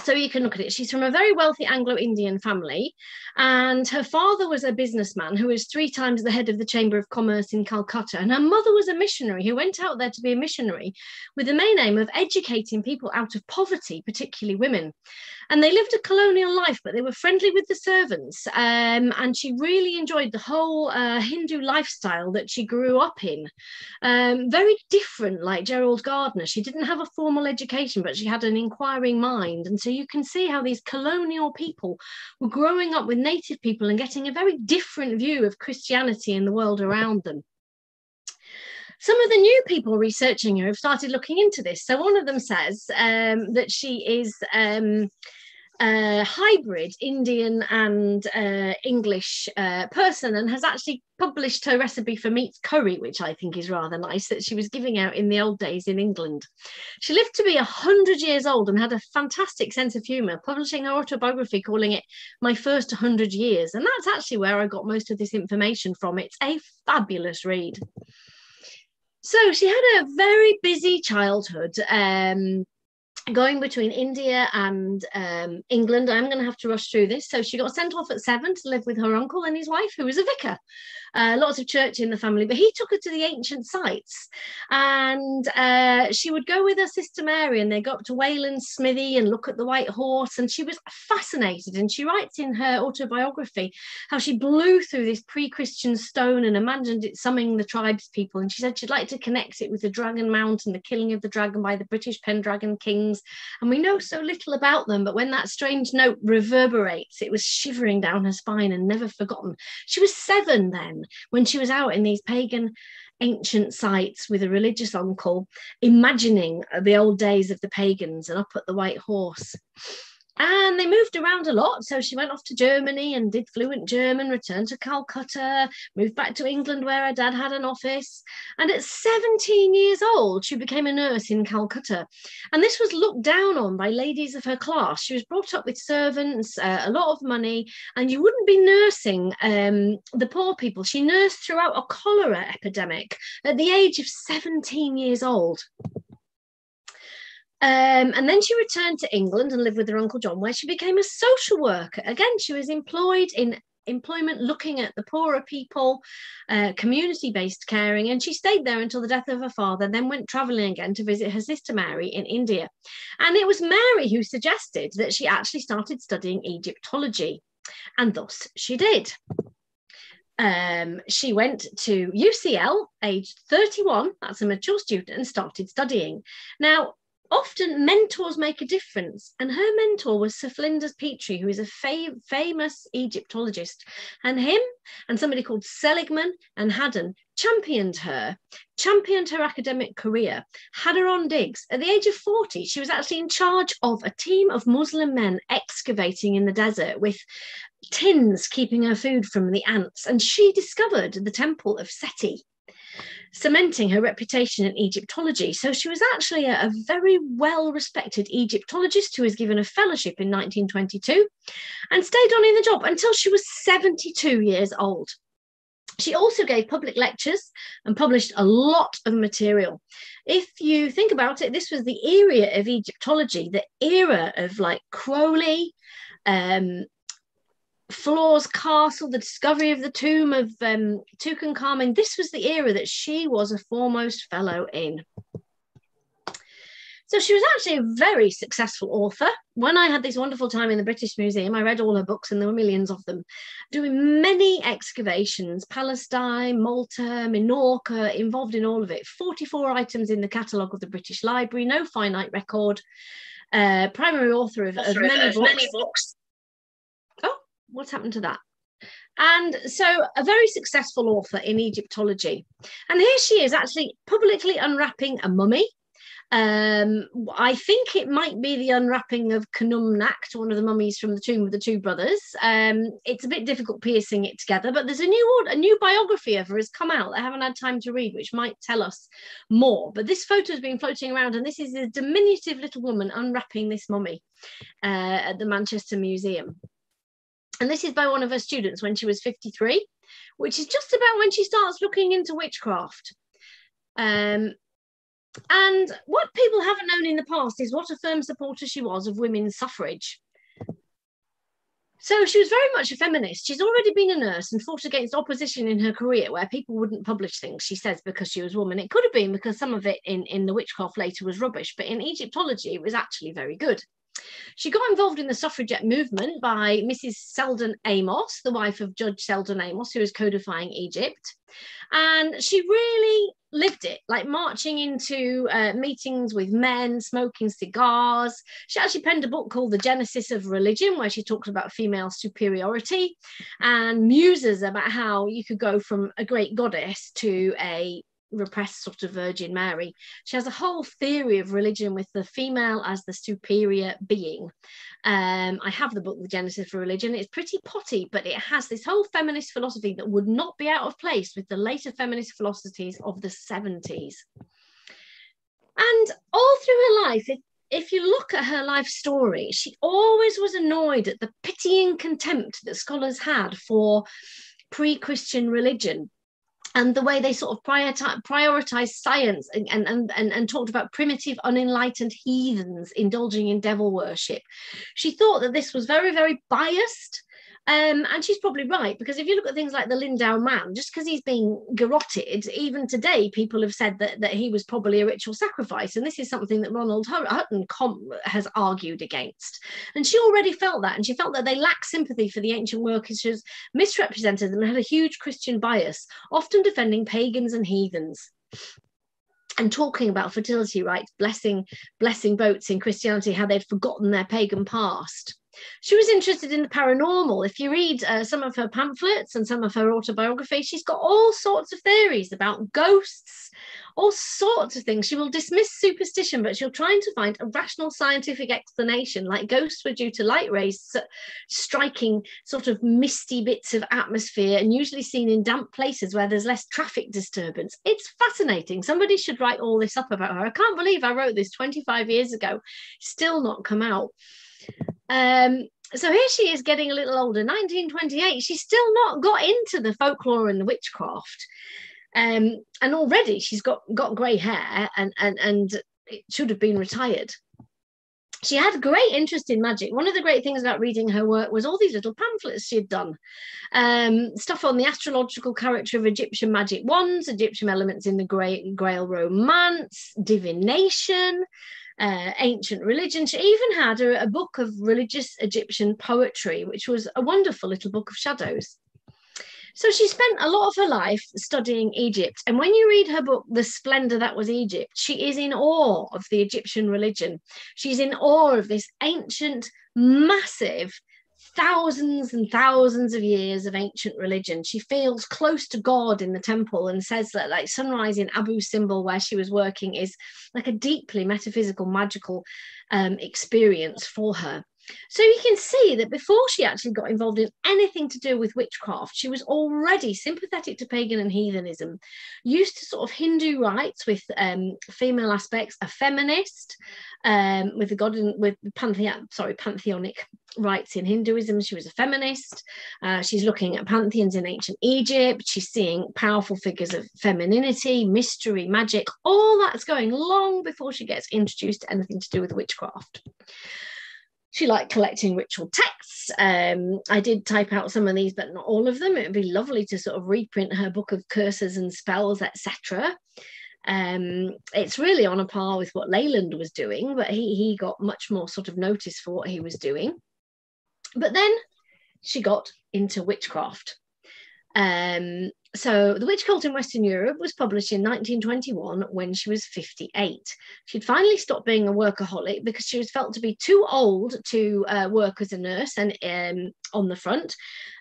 Speaker 4: so you can look at it. She's from a very wealthy Anglo Indian family, and her father was a businessman who was three times the head of the Chamber of Commerce in Calcutta. And her mother was a missionary who went out there to be a missionary with the main aim of educating people out of poverty, particularly women. And they lived a colonial life, but they were friendly with the servants. Um, and she really enjoyed the whole uh, Hindu lifestyle that she grew up in. Um, very different, like Gerald Gardner. She didn't have a formal education, but she had an inquiring mind. And so you can see how these colonial people were growing up with native people and getting a very different view of Christianity in the world around them some of the new people researching her have started looking into this. So one of them says um, that she is um, a hybrid Indian and uh, English uh, person and has actually published her recipe for meat curry, which I think is rather nice that she was giving out in the old days in England. She lived to be 100 years old and had a fantastic sense of humour, publishing her autobiography calling it My First 100 Years. And that's actually where I got most of this information from. It's a fabulous read. So she had a very busy childhood. Um, going between India and um, England. I'm going to have to rush through this. So she got sent off at seven to live with her uncle and his wife, who was a vicar. Uh, lots of church in the family, but he took her to the ancient sites. And uh, she would go with her sister Mary and they go up to Wayland's smithy and look at the white horse. And she was fascinated. And she writes in her autobiography how she blew through this pre Christian stone and imagined it summoning the tribes people. And she said she'd like to connect it with the Dragon Mount and the killing of the dragon by the British Pendragon kings. And we know so little about them, but when that strange note reverberates, it was shivering down her spine and never forgotten. She was seven then when she was out in these pagan ancient sites with a religious uncle, imagining the old days of the pagans and up at the White Horse. And they moved around a lot. So she went off to Germany and did fluent German, returned to Calcutta, moved back to England where her dad had an office. And at 17 years old, she became a nurse in Calcutta. And this was looked down on by ladies of her class. She was brought up with servants, uh, a lot of money, and you wouldn't be nursing um, the poor people. She nursed throughout a cholera epidemic at the age of 17 years old. Um, and then she returned to England and lived with her Uncle John, where she became a social worker. Again, she was employed in employment looking at the poorer people, uh, community based caring, and she stayed there until the death of her father, then went traveling again to visit her sister Mary in India. And it was Mary who suggested that she actually started studying Egyptology, and thus she did. Um, she went to UCL, aged 31, that's a mature student, and started studying. Now, often mentors make a difference. And her mentor was Sir Flinders Petrie, who is a fa- famous Egyptologist. And him and somebody called Seligman and Haddon championed her, championed her academic career, had her on digs. At the age of 40, she was actually in charge of a team of Muslim men excavating in the desert with tins keeping her food from the ants. And she discovered the temple of Seti cementing her reputation in Egyptology. So she was actually a, a very well respected Egyptologist who was given a fellowship in 1922 and stayed on in the job until she was 72 years old. She also gave public lectures and published a lot of material. If you think about it, this was the era of Egyptology, the era of like Crowley, um, Flor's castle, the discovery of the tomb of um, Tutankhamun. This was the era that she was a foremost fellow in. So she was actually a very successful author. When I had this wonderful time in the British Museum, I read all her books, and there were millions of them, doing many excavations Palestine, Malta, Minorca, involved in all of it. 44 items in the catalogue of the British Library, no finite record. Uh, primary author of, of, many, books. many books. What's happened to that? And so, a very successful author in Egyptology. And here she is actually publicly unwrapping a mummy um, I think it might be the unwrapping of Khnum-Nakht, one of the mummies from the tomb of the two brothers. Um, it's a bit difficult piecing it together, but there's a new order, a new biography of her has come out. I haven't had time to read, which might tell us more. But this photo has been floating around, and this is a diminutive little woman unwrapping this mummy uh, at the Manchester Museum. And this is by one of her students when she was 53, which is just about when she starts looking into witchcraft. Um, and what people haven't known in the past is what a firm supporter she was of women's suffrage. So she was very much a feminist. She's already been a nurse and fought against opposition in her career where people wouldn't publish things, she says, because she was a woman. It could have been because some of it in, in the witchcraft later was rubbish, but in Egyptology, it was actually very good. She got involved in the suffragette movement by Mrs. Sheldon Amos, the wife of Judge Sheldon Amos, who was codifying Egypt. And she really lived it, like marching into uh, meetings with men, smoking cigars. She actually penned a book called The Genesis of Religion, where she talks about female superiority and muses about how you could go from a great goddess to a repressed sort of Virgin Mary. She has a whole theory of religion with the female as the superior being. Um, I have the book, The Genesis of Religion. It's pretty potty, but it has this whole feminist philosophy that would not be out of place with the later feminist philosophies of the 70s. And all through her life, if, if you look at her life story, she always was annoyed at the pitying contempt that scholars had for pre Christian religion and the way they sort of prioritize, prioritize science and, and, and, and talked about primitive, unenlightened heathens indulging in devil worship. She thought that this was very, very biased um, and she's probably right because if you look at things like the Lindow man, just because he's being garroted, even today people have said that, that he was probably a ritual sacrifice. And this is something that Ronald Hutton has argued against. And she already felt that. And she felt that they lacked sympathy for the ancient workers, misrepresented them, and had a huge Christian bias, often defending pagans and heathens and talking about fertility rites, blessing, blessing boats in Christianity, how they'd forgotten their pagan past. She was interested in the paranormal. If you read uh, some of her pamphlets and some of her autobiography, she's got all sorts of theories about ghosts, all sorts of things. She will dismiss superstition, but she'll try to find a rational scientific explanation, like ghosts were due to light rays striking sort of misty bits of atmosphere and usually seen in damp places where there's less traffic disturbance. It's fascinating. Somebody should write all this up about her. I can't believe I wrote this 25 years ago, still not come out. Um, so here she is getting a little older, 1928. She's still not got into the folklore and the witchcraft. Um, and already she's got, got grey hair and, and, and it should have been retired. She had great interest in magic. One of the great things about reading her work was all these little pamphlets she had done. Um, stuff on the astrological character of Egyptian magic wands, Egyptian elements in the Great Grail romance, divination, uh, ancient religion. She even had a, a book of religious Egyptian poetry, which was a wonderful little book of shadows. So she spent a lot of her life studying Egypt. And when you read her book, The Splendor That Was Egypt, she is in awe of the Egyptian religion. She's in awe of this ancient, massive, thousands and thousands of years of ancient religion. She feels close to God in the temple and says that, like, sunrise in Abu Simbel, where she was working, is like a deeply metaphysical, magical um, experience for her. So you can see that before she actually got involved in anything to do with witchcraft, she was already sympathetic to pagan and heathenism, used to sort of Hindu rites with um, female aspects, a feminist um, with the god with pantheon, sorry, pantheonic rites in Hinduism. She was a feminist. Uh, she's looking at pantheons in ancient Egypt. She's seeing powerful figures of femininity, mystery, magic. All that's going long before she gets introduced to anything to do with witchcraft. She liked collecting ritual texts. Um, I did type out some of these, but not all of them. It would be lovely to sort of reprint her book of curses and spells, etc. Um, it's really on a par with what Leland was doing, but he he got much more sort of notice for what he was doing. But then she got into witchcraft. Um, so The Witch Cult in Western Europe was published in 1921 when she was 58. She'd finally stopped being a workaholic because she was felt to be too old to uh, work as a nurse and um, on the front.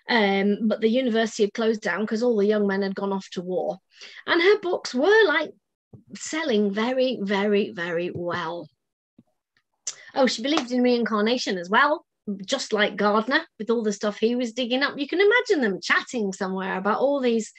Speaker 4: Um, but the university had closed down because all the young men had gone off to war. And her books were like selling very, very, very well. Oh, she believed in reincarnation as well just like Gardner with all the stuff he was digging up. You can imagine them chatting somewhere about all these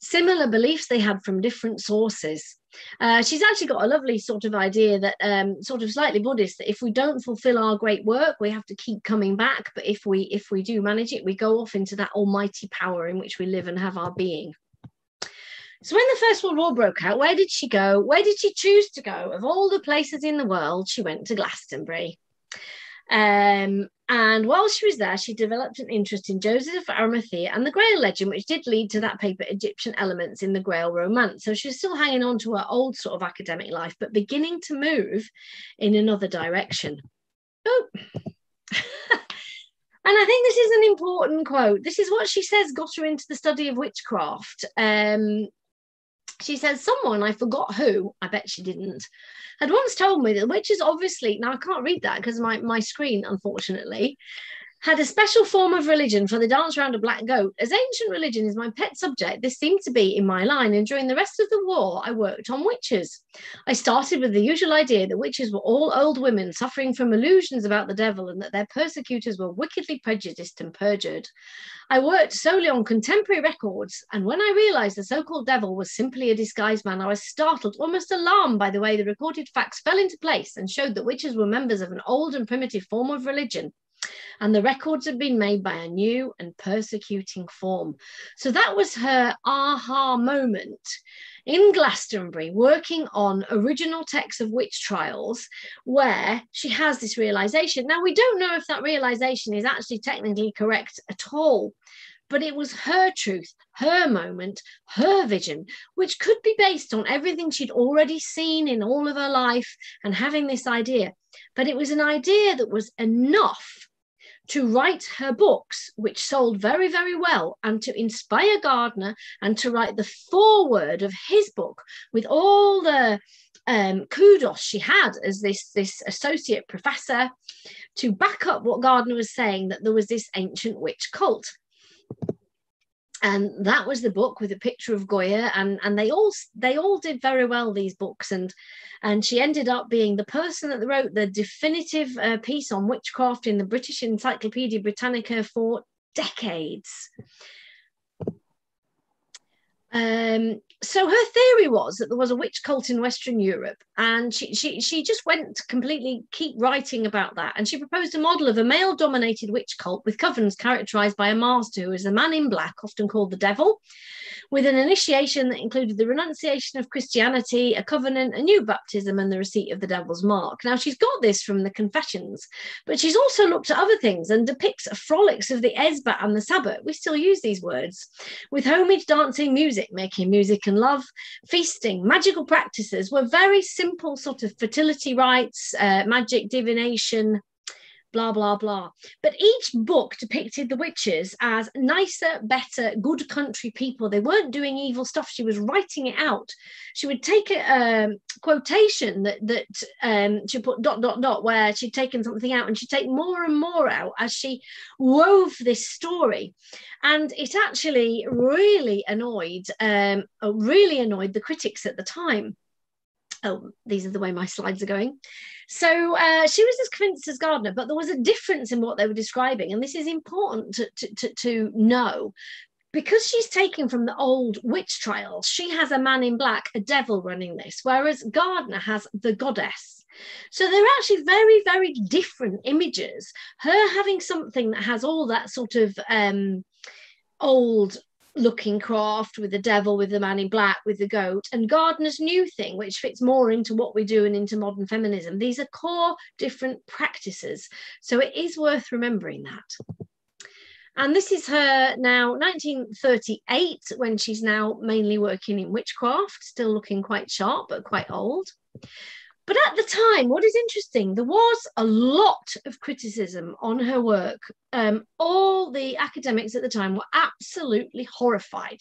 Speaker 4: similar beliefs they had from different sources. Uh, she's actually got a lovely sort of idea that um, sort of slightly Buddhist that if we don't fulfill our great work, we have to keep coming back. But if we if we do manage it, we go off into that almighty power in which we live and have our being. So when the First World War broke out, where did she go? Where did she choose to go? Of all the places in the world, she went to Glastonbury. Um, and while she was there, she developed an interest in Joseph of Arimathea and the Grail legend, which did lead to that paper Egyptian elements in the Grail romance. So she's still hanging on to her old sort of academic life, but beginning to move in another direction. Oh. And I think this is an important quote. This is what she says got her into the study of witchcraft. Um, she says, Someone, I forgot who, I bet she didn't, had once told me that witches obviously, now I can't read that because my, my screen, unfortunately, had a special form of religion for the dance around a black goat. As ancient religion is my pet subject, this seemed to be in my line, and during the rest of the war, I worked on witches. I started with the usual idea that witches were all old women suffering from illusions about the devil and that their persecutors were wickedly prejudiced and perjured. I worked solely on contemporary records, and when I realized the so called devil was simply a disguised man, I was startled, almost alarmed by the way the recorded facts fell into place and showed that witches were members of an old and primitive form of religion and the records had been made by a new and persecuting form. So that was her aha moment in Glastonbury, working on original texts of witch trials, where she has this realization. Now, we don't know if that realization is actually technically correct at all. But it was her truth, her moment, her vision, which could be based on everything she'd already seen in all of her life and having this idea. But it was an idea that was enough to write her books, which sold very, very well, and to inspire Gardner and to write the foreword of his book with all the um, kudos she had as this, this associate professor to back up what Gardner was saying that there was this ancient witch cult and that was the book with a picture of Goya and and they all they all did very well these books. And and she ended up being the person that wrote the definitive uh, piece on witchcraft in the British Encyclopedia Britannica for decades um, so her theory was that there was a witch cult in Western Europe, and she, she, she just went completely keep writing about that. And she proposed a model of a male dominated witch cult with covens characterized by a master who is the man in black, often called the devil, with an initiation that included the renunciation of Christianity, a covenant, a new baptism, and the receipt of the devil's mark. Now, she's got this from the Confessions, but she's also looked at other things and depicts frolics of the Esbat and the Sabbat. We still use these words with homage, dancing, music, making music and love, feasting, magical practices were very simple sort of fertility rites, uh, magic, divination, blah, blah, blah. But each book depicted the witches as nicer, better, good country people. They weren't doing evil stuff. She was writing it out. She would take a um, quotation that, that um, she put dot, dot, dot, where she'd taken something out and she'd take more and more out as she wove this story. And it actually really annoyed, um, really annoyed the critics at the time oh, these are the way my slides are going. So uh, she was as convinced as Gardner, but there was a difference in what they were describing. And this is important to, to, to, to know because she's taken from the old witch trials, she has a man in black, a devil running this, whereas Gardner has the goddess. So they're actually very, very different images. Her having something that has all that sort of um, old looking craft with the devil, with the man in black, with the goat, and Gardner's new thing, which fits more into what we do and into modern feminism. These are core different practices. So it is worth remembering that. And this is her now 1938 when she's now mainly working in witchcraft, still looking quite sharp, but quite old. But at the time, what is interesting, there was a lot of criticism on her work. Um, all the academics at the time were absolutely horrified.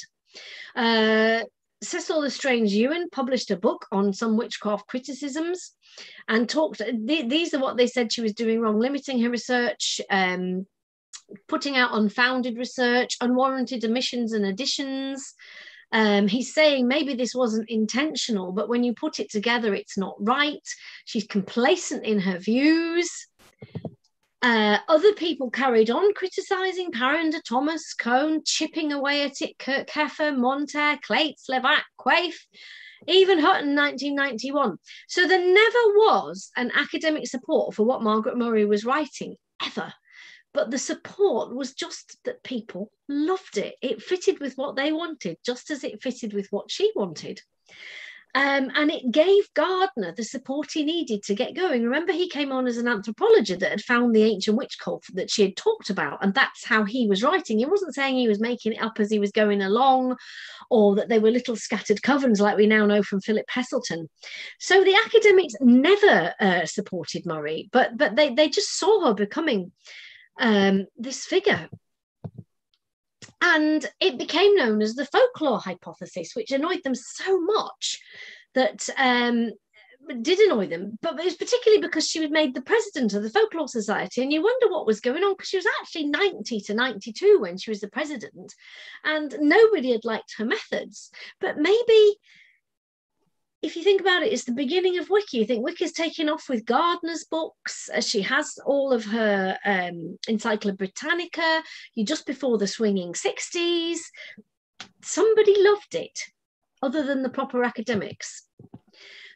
Speaker 4: Uh, Cecil L'Estrange Ewen published a book on some witchcraft criticisms and talked. Th- these are what they said she was doing wrong, limiting her research, um, putting out unfounded research, unwarranted omissions and additions. Um, he's saying maybe this wasn't intentional, but when you put it together, it's not right. She's complacent in her views. Uh, other people carried on criticising Parrinder, Thomas, Cohn, chipping away at it, Kieckhefer, Monter, Clates, Levack, Quaife, even Hutton 1991. So there never was an academic support for what Margaret Murray was writing, ever but the support was just that people loved it. It fitted with what they wanted, just as it fitted with what she wanted. Um, and it gave Gardner the support he needed to get going. Remember, he came on as an anthropologist that had found the ancient witch cult that she had talked about, and that's how he was writing. He wasn't saying he was making it up as he was going along, or that they were little scattered covens like we now know from Philip Heselton. So the academics never uh, supported Murray, but but they they just saw her becoming um, this figure. And it became known as the folklore hypothesis, which annoyed them so much that um, did annoy them, but it was particularly because she was made the president of the Folklore Society. And you wonder what was going on because she was actually 90 to 92 when she was the president, and nobody had liked her methods. But maybe if you think about it, it's the beginning of Wicca. You think Wicca's taking off with Gardner's books. as she has all of her um, Encyclopedia Britannica. You just before the swinging 60s. Somebody loved it, other than the proper academics.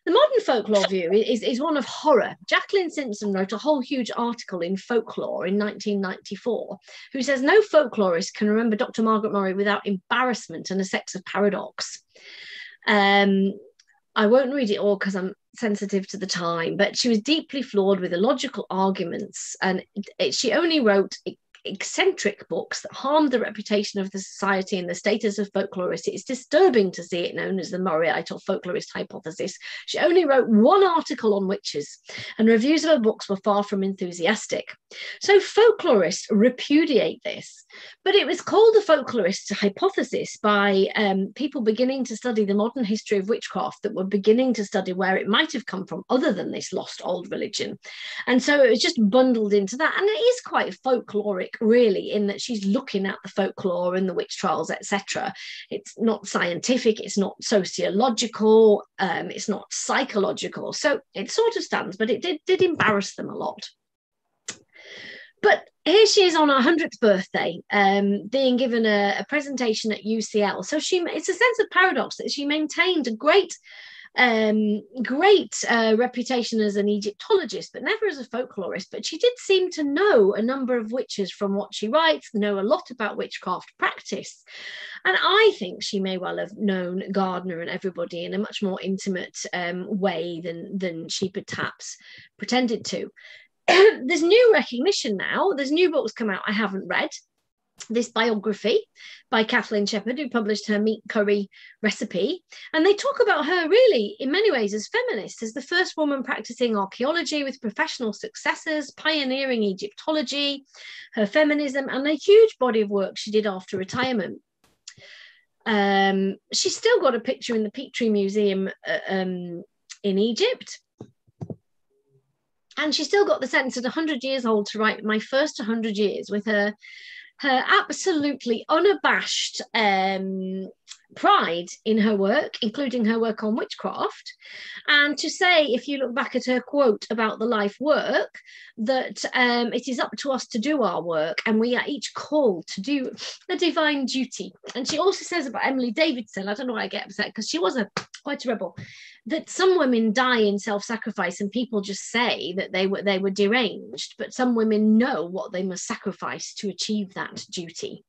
Speaker 4: The modern folklore view is, is one of horror. Jacqueline Simpson wrote a whole huge article in Folklore in 1994, who says no folklorist can remember Dr. Margaret Murray without embarrassment and a sense of paradox. Um, I won't read it all because I'm sensitive to the time, but she was deeply flawed with illogical arguments, and it, she only wrote eccentric books that harmed the reputation of the society and the status of folklorists. It's disturbing to see it known as the Murrayite or folklorist hypothesis. She only wrote one article on witches, and reviews of her books were far from enthusiastic. So folklorists repudiate this, but it was called the folklorist hypothesis by um, people beginning to study the modern history of witchcraft that were beginning to study where it might have come from other than this lost old religion. And so it was just bundled into that. And it is quite folkloric really in that she's looking at the folklore and the witch trials etc it's not scientific it's not sociological um, it's not psychological. So it sort of stands but it did, did embarrass them a lot. But here she is on her 100th birthday um, being given a, a, presentation at ucl so she it's a sense of paradox that she maintained a great um, great uh, reputation as an Egyptologist, but never as a folklorist. But she did seem to know a number of witches from what she writes, know a lot about witchcraft practice. And I think she may well have known Gardner and everybody in a much more intimate um, way than, than she perhaps pretended to. There's new recognition now. There's new books come out I haven't read this biography by Kathleen Sheppard, who published her meat curry recipe. And they talk about her really, in many ways, as feminist, as the first woman practicing archaeology with professional successors, pioneering Egyptology, her feminism, and a huge body of work she did after retirement. Um, she's still got a picture in the Petrie Museum uh, um, in Egypt. And she still got the sentence at 100 years old to write my first 100 years with her her absolutely unabashed um, pride in her work, including her work on witchcraft. And to say, if you look back at her quote about the life work, that um, it is up to us to do our work and we are each called to do the divine duty. And she also says about Emily Davidson, I don't know why I get upset because she was a quite a rebel, that some women die in self-sacrifice and people just say that they were they were deranged, but some women know what they must sacrifice to achieve that duty.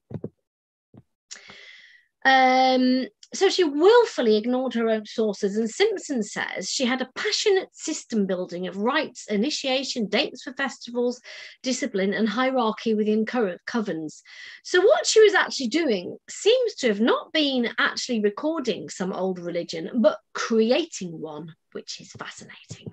Speaker 4: Um, so she willfully ignored her own sources, and Simpson says she had a passionate system building of rites, initiation, dates for festivals, discipline, and hierarchy within current covens. So what she was actually doing seems to have not been actually recording some old religion, but creating one, which is fascinating.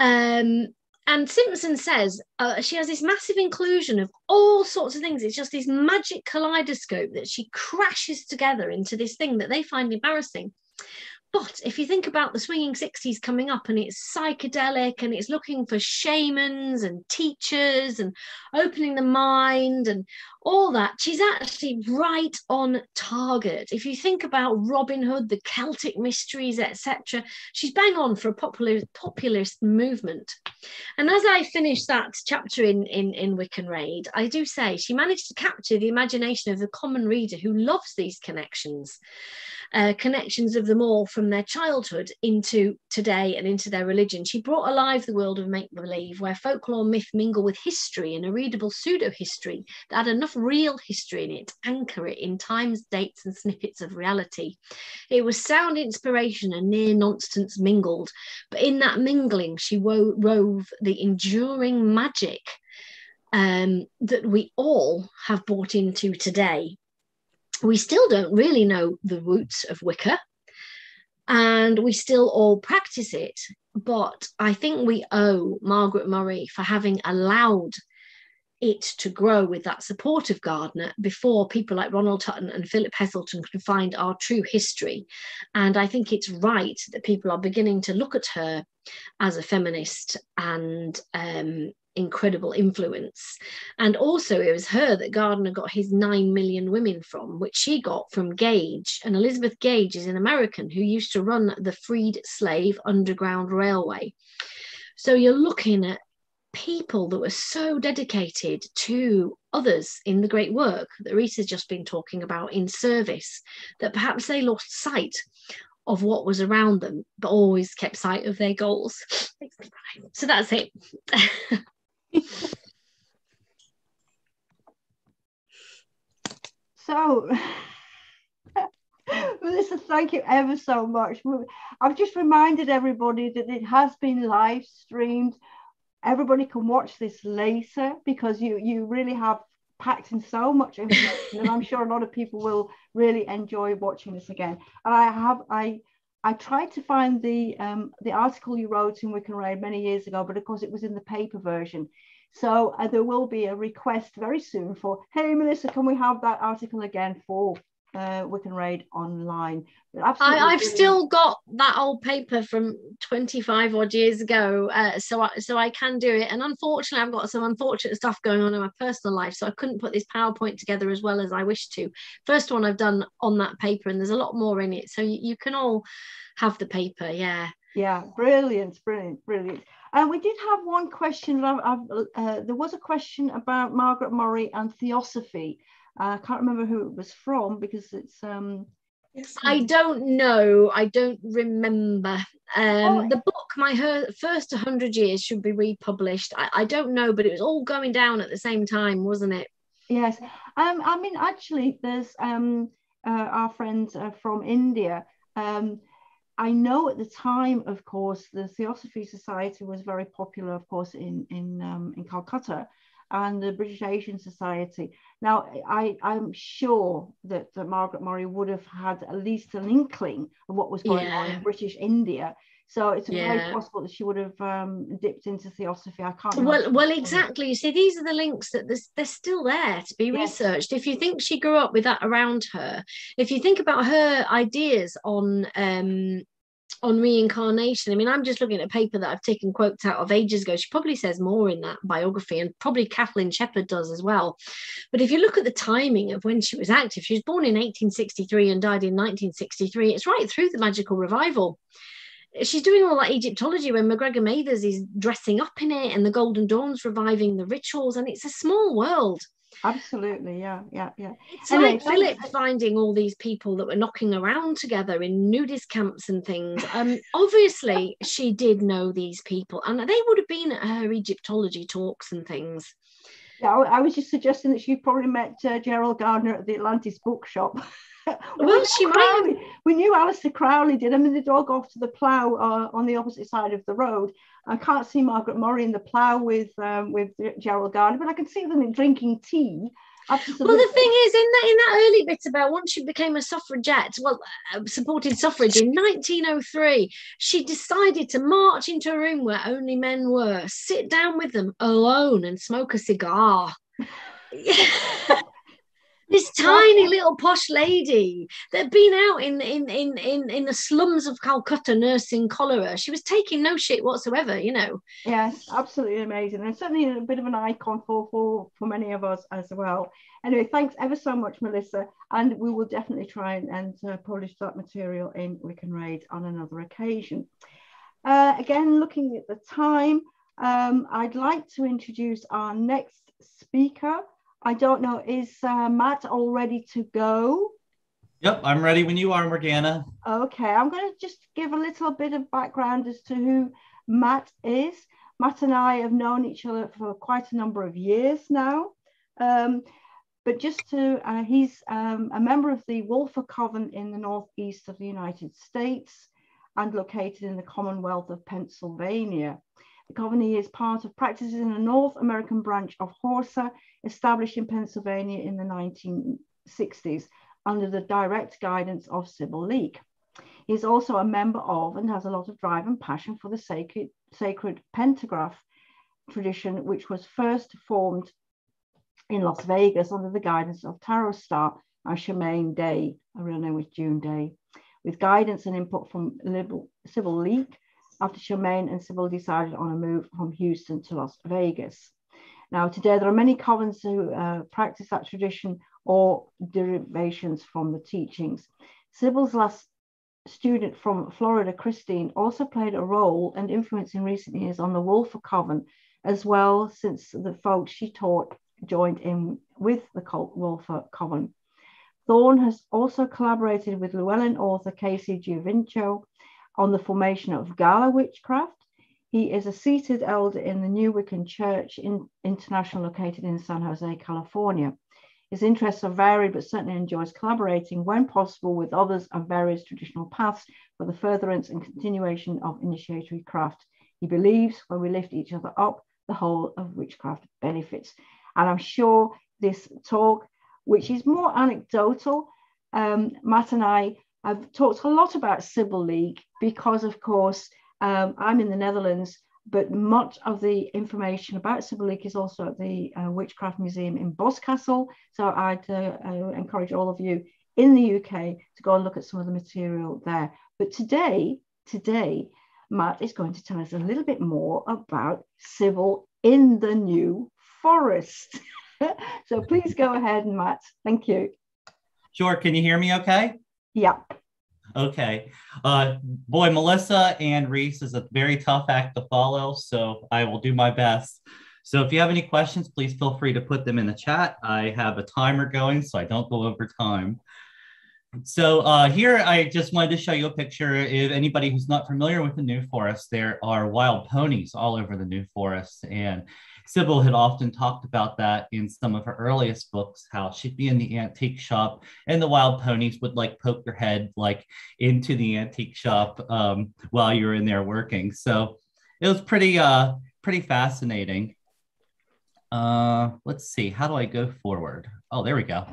Speaker 4: Um, and Simpson says uh, she has this massive inclusion of all sorts of things. It's just this magic kaleidoscope that she crashes together into this thing that they find embarrassing. But if you think about the swinging 60s coming up and it's psychedelic and it's looking for shamans and teachers and opening the mind and all that, she's actually right on target. If you think about Robin Hood, the Celtic mysteries, etc., she's bang on for a popular populist movement. And as I finish that chapter in, in, in Wiccan Rede, I do say she managed to capture the imagination of the common reader who loves these connections uh, connections of them all from their childhood into today and into their religion. She brought alive the world of make believe, where folklore myth mingle with history and a readable pseudo history that had enough real history in it to anchor it in times, dates, and snippets of reality. It was sound inspiration and near nonsense mingled, but in that mingling, she wo- wove the enduring magic um, that we all have bought into today we still don't really know the roots of Wicca and we still all practice it. But I think we owe Margaret Murray for having allowed it to grow with that supportive gardener before people like Ronald Hutton and Philip Heselton could find our true history. And I think it's right that people are beginning to look at her as a feminist and um, incredible influence. And also, it was her that Gardner got his 9 million women from, which she got from Gage. And Elizabeth Gage is an American who used to run the freed slave underground railway. So you're looking at people that were so dedicated to others in the great work that Rhys has just been talking about in service that perhaps they lost sight of what was around them, but always kept sight of their goals. So that's it.
Speaker 2: so, Melissa, thank you ever so much. I've just reminded everybody that it has been live streamed. Everybody can watch this later because you you really have packed in so much information, and I'm sure a lot of people will really enjoy watching this again. And I have I I tried to find the um, the article you wrote in Wiccan Rede many years ago, but of course it was in the paper version. So uh, there will be a request very soon for, hey, Melissa, can we have that article again for uh, Wiccan Rede online?
Speaker 4: I, have still got that old paper from 25 odd years ago, uh, so I, so I can do it. And unfortunately, I've got some unfortunate stuff going on in my personal life, so I couldn't put this PowerPoint together as well as I wish to. First one I've done on that paper, and there's a lot more in it, so you, you can all have the paper, yeah.
Speaker 2: Yeah, brilliant, brilliant, brilliant. Uh, we did have one question. I've, I've, uh, there was a question about Margaret Murray and theosophy. Uh, I can't remember who it was from because it's. Um,
Speaker 4: I don't know. I don't remember. Um, oh, the book, my her, first 100 years, should be republished. I, I don't know, but it was all going down at the same time, wasn't it?
Speaker 2: Yes. Um, I mean, actually, there's um, uh, our friends uh, from India. Um, I know at the time, of course, the Theosophy Society was very popular, of course, in in um, in Calcutta, and the British Asian Society. Now, I I'm sure that, that Margaret Murray would have had at least an inkling of what was going yeah. on in British India. So it's yeah. very possible that she would have um, dipped into theosophy. I can't.
Speaker 4: Well, well, exactly. You see, these are the links that they're still there to be yes. researched. If you think she grew up with that around her, if you think about her ideas on um, on reincarnation. I mean, I'm just looking at a paper that I've taken quotes out of ages ago. She probably says more in that biography, and probably Kathleen Sheppard does as well. But if you look at the timing of when she was active, she was born in 1863 and died in 1963. It's right through the magical revival. She's doing all that Egyptology when MacGregor Mathers is dressing up in it and the Golden Dawn's reviving the rituals, and it's a small world.
Speaker 2: Absolutely, yeah, yeah, yeah.
Speaker 4: It's anyway, like Philip finding all these people that were knocking around together in nudist camps and things. Um, obviously, she did know these people, and they would have been at her Egyptology talks and things.
Speaker 2: Yeah, I, I was just suggesting that she probably met uh, Gerald Gardner at the Atlantis bookshop.
Speaker 4: Well, she might have-
Speaker 2: Crowley, we knew Aleister Crowley did. I mean, they'd all go off to the plough uh, on the opposite side of the road. I can't see Margaret Murray in the plough with um, with Gerald Gardner, but I can see them drinking tea. Absolutely.
Speaker 4: Well, the thing is, in that in that early bit about once she became a suffragette, well, uh, supported suffrage in 1903, she decided to march into a room where only men were, sit down with them alone, and smoke a cigar. this tiny little posh lady that had been out in, in in in in the slums of Calcutta nursing cholera. She was taking no shit whatsoever, you know.
Speaker 2: Yes, absolutely amazing, and certainly a bit of an icon for for for many of us as well. Anyway, thanks ever so much, Melissa, and we will definitely try and, and uh, publish that material in Wiccan Rede on another occasion. Uh, again, looking at the time, um, I'd like to introduce our next speaker. I don't know, is uh, Matt all ready to go?
Speaker 6: Yep, I'm ready when you are, Morgana.
Speaker 2: Okay, I'm going to just give a little bit of background as to who Matt is. Matt and I have known each other for quite a number of years now. Um, but just to, uh, he's um, a member of the Wolfer Coven in the northeast of the United States and located in the Commonwealth of Pennsylvania. The coven is part of practices in the North American branch of HORSA, established in Pennsylvania in the 1960s under the direct guidance of Sybil Leek. He is also a member of and has a lot of drive and passion for the sacred, sacred pentagraph tradition, which was first formed in Las Vegas under the guidance of tarot star Charmaine Day, her real name was June Day, with guidance and input from Sybil Leek after Charmaine and Sybil decided on a move from Houston to Las Vegas. Now, today there are many covens who uh, practice that tradition or derivations from the teachings. Sybil's last student from Florida, Christine, also played a role and influence in recent years on the Wolfer Coven as well, since the folks she taught joined in with the cult Wolfer Coven. Thorn has also collaborated with Llewellyn author Casey Giovinco on the formation of Gala Witchcraft. He is a seated elder in the New Wiccan Church in, International located in San Jose, California. His interests are varied, but certainly enjoys collaborating when possible with others on various traditional paths for the furtherance and continuation of initiatory craft. He believes when we lift each other up, the whole of witchcraft benefits. And I'm sure this talk, which is more anecdotal, um, Matt and I have talked a lot about Sybil Leek because, of course, um, I'm in the Netherlands, but much of the information about Sybil Leek is also at the uh, Witchcraft Museum in Boscastle. So I'd uh, uh, encourage all of you in the UK to go and look at some of the material there. But today, today, Matt is going to tell us a little bit more about Sybil in the New Forest. so please go ahead, Matt. Thank you.
Speaker 6: Sure. Can you hear me okay?
Speaker 2: Yeah.
Speaker 6: Okay. Uh, boy, Melissa and Rhys is a very tough act to follow, so I will do my best. So if you have any questions, please feel free to put them in the chat. I have a timer going, so I don't go over time. So uh, here, I just wanted to show you a picture. If anybody who's not familiar with the New Forest, there are wild ponies all over the New Forest. And Sybil had often talked about that in some of her earliest books, how she'd be in the antique shop and the wild ponies would like poke your head like into the antique shop um, while you're in there working. So it was pretty, uh, pretty fascinating. Uh, let's see, how do I go forward? Oh, there we go.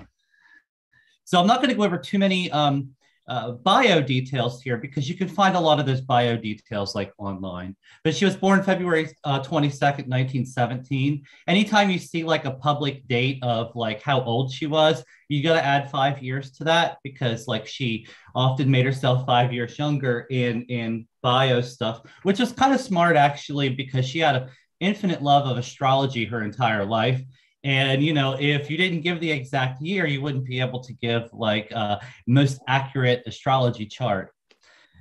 Speaker 6: So I'm not going to go over too many um, uh, bio details here because you can find a lot of those bio details like online. But she was born February uh, 22nd, 1917. Anytime you see like a public date of like how old she was, you got to add five years to that because like she often made herself five years younger in in bio stuff, which was kind of smart actually because she had an infinite love of astrology her entire life and you know, if you didn't give the exact year, you wouldn't be able to give like uh, most accurate astrology chart.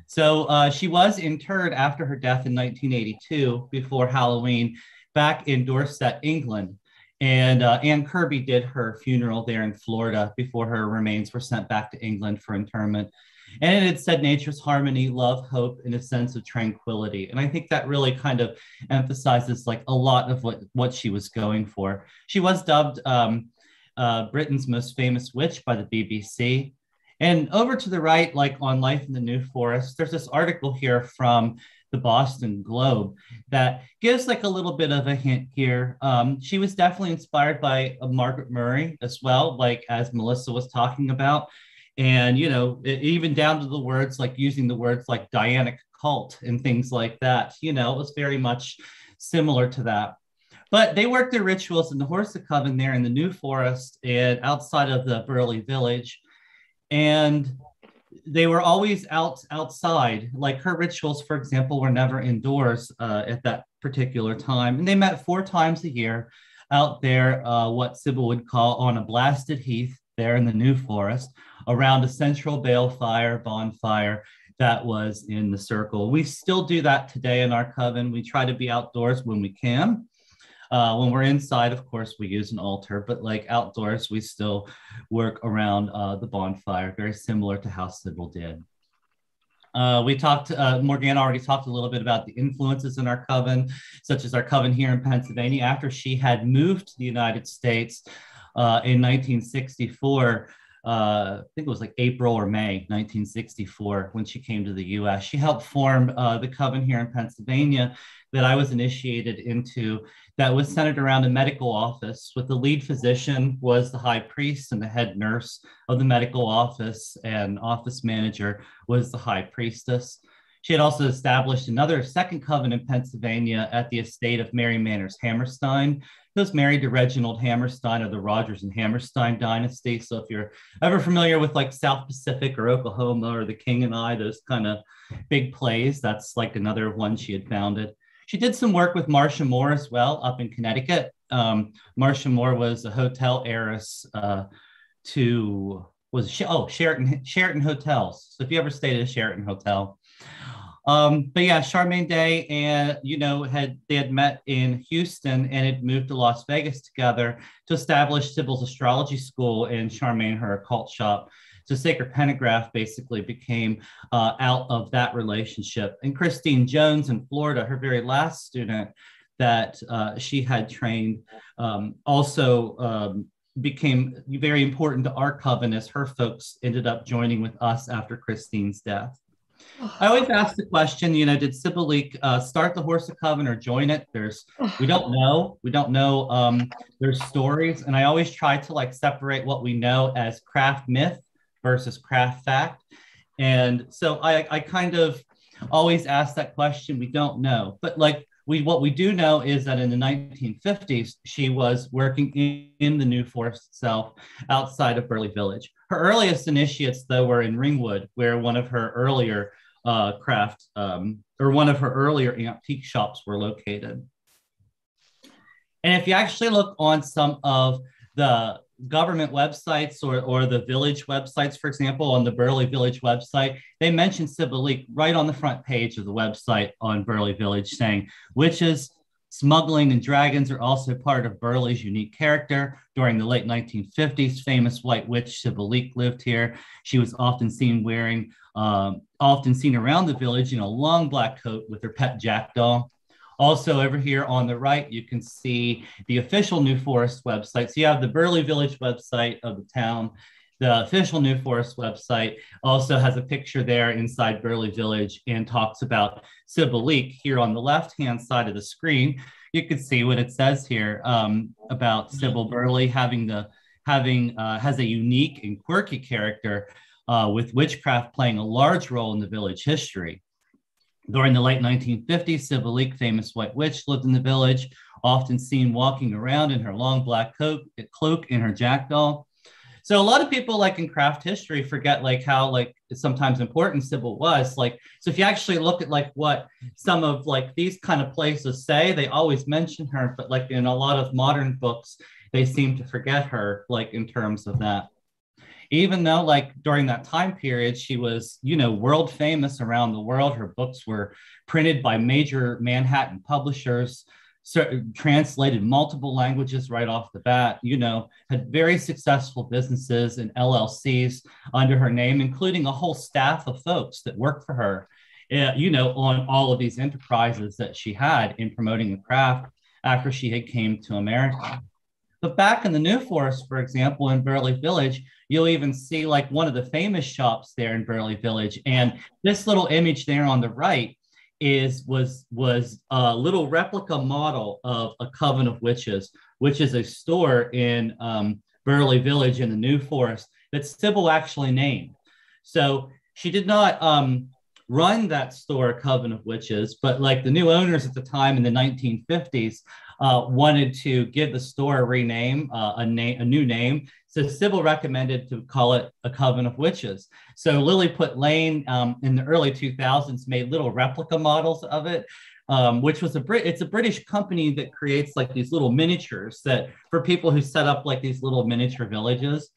Speaker 6: So uh, she was interred after her death in 1982 before Halloween back in Dorset, England. And uh, Anne Kirby did her funeral there in Florida before her remains were sent back to England for interment. And it said nature's harmony, love, hope, and a sense of tranquility. And I think that really kind of emphasizes like a lot of what, what she was going for. She was dubbed um, uh, Britain's most famous witch by the BBC. And over to the right, like on Life in the New Forest, there's this article here from the Boston Globe that gives like a little bit of a hint here. Um, she was definitely inspired by uh, Margaret Murray as well, like as Melissa was talking about. And, you know, it, even down to the words like using the words like Dianic cult and things like that, you know, it was very much similar to that. But they worked their rituals in the Horsa Coven there in the New Forest and outside of the burley Village. And they were always out outside. Like her rituals, for example, were never indoors uh, at that particular time. And they met four times a year out there, uh, what Sybil would call on a blasted heath there in the New Forest, around a central bale fire bonfire that was in the circle. We still do that today in our coven. We try to be outdoors when we can. Uh, when we're inside, of course, we use an altar, but like outdoors, we still work around uh, the bonfire, very similar to how Sybil did. Uh, we talked, uh, Morgana already talked a little bit about the influences in our coven, such as our coven here in Pennsylvania. After she had moved to the United States uh, in 1964, uh, I think it was like April or May 1964 when she came to the US. She helped form uh, the coven here in Pennsylvania that I was initiated into that was centered around a medical office with the lead physician was the high priest and the head nurse of the medical office and office manager was the high priestess. She had also established another second coven in Pennsylvania at the estate of Mary Manners Hammerstein, who was married to Reginald Hammerstein of the Rodgers and Hammerstein dynasty. So if you're ever familiar with like South Pacific or Oklahoma or The King and I, those kind of big plays, that's like another one she had founded. She did some work with Marcia Moore as well up in Connecticut. Um, Marcia Moore was a hotel heiress uh, to was oh Sheraton Sheraton hotels. So if you ever stayed at a Sheraton hotel, um, but yeah, Charmaine Day and you know had they had met in Houston and had moved to Las Vegas together to establish Sybil's astrology school and Charmaine her occult shop. So Sacred Pentagraph basically became uh, out of that relationship. And Christine Jones in Florida, her very last student that uh, she had trained, um, also um, became very important to our coven as her folks ended up joining with us after Christine's death. I always ask the question, you know, did Sybil Leek uh, start the Horsa Coven or join it? There's, we don't know. We don't know. Um, there's stories, and I always try to like separate what we know as craft myth versus craft fact. And so I, I kind of always ask that question. We don't know, but like we what we do know is that in the 1950s she was working in, in the New Forest itself outside of Burley Village. Her earliest initiates though were in Ringwood, where one of her earlier uh, craft um, or one of her earlier antique shops were located. And if you actually look on some of the government websites or, or the village websites, for example, on the Burley Village website, they mention Leek right on the front page of the website on Burley Village saying witches, smuggling, and dragons are also part of Burley's unique character. During the late 1950s, famous white witch Leek lived here. She was often seen wearing, um, often seen around the village in a long black coat with her pet jackdaw. Also over here on the right, you can see the official New Forest website. So you have the Burley Village website of the town. The official New Forest website also has a picture there inside Burley Village and talks about Sybil Leek here on the left-hand side of the screen. You can see what it says here um, about Sybil Burley having the having uh, has a unique and quirky character uh, with witchcraft playing a large role in the village history. During the late 1950s, Sybil Leek, famous white witch, lived in the village, often seen walking around in her long black coat, cloak and her jackdaw. So a lot of people like in craft history forget like how like sometimes important Sybil was. Like, so if you actually look at like what some of like these kind of places say, they always mention her, but like in a lot of modern books, they seem to forget her, like in terms of that even though like during that time period she was you know world famous around the world her books were printed by major manhattan publishers translated multiple languages right off the bat, you know, had very successful businesses and LLCs under her name, including a whole staff of folks that worked for her, uh, you know, on all of these enterprises that she had in promoting the craft after she had came to America. But back in the New Forest, for example, in Burley Village, you'll even see like one of the famous shops there in Burley Village. And this little image there on the right is was was a little replica model of a coven of witches, which is a store in um, Burley Village in the New Forest that Sybil actually named. So she did not um, run that store, Coven of Witches, but like the new owners at the time in the 1950s uh, wanted to give the store a rename, uh, a name, a new name. So Sybil recommended to call it a Coven of Witches. So Lilliput Lane um, in the early 2000s made little replica models of it. Um, which was a Brit. It's a British company that creates like these little miniatures that for people who set up like these little miniature villages.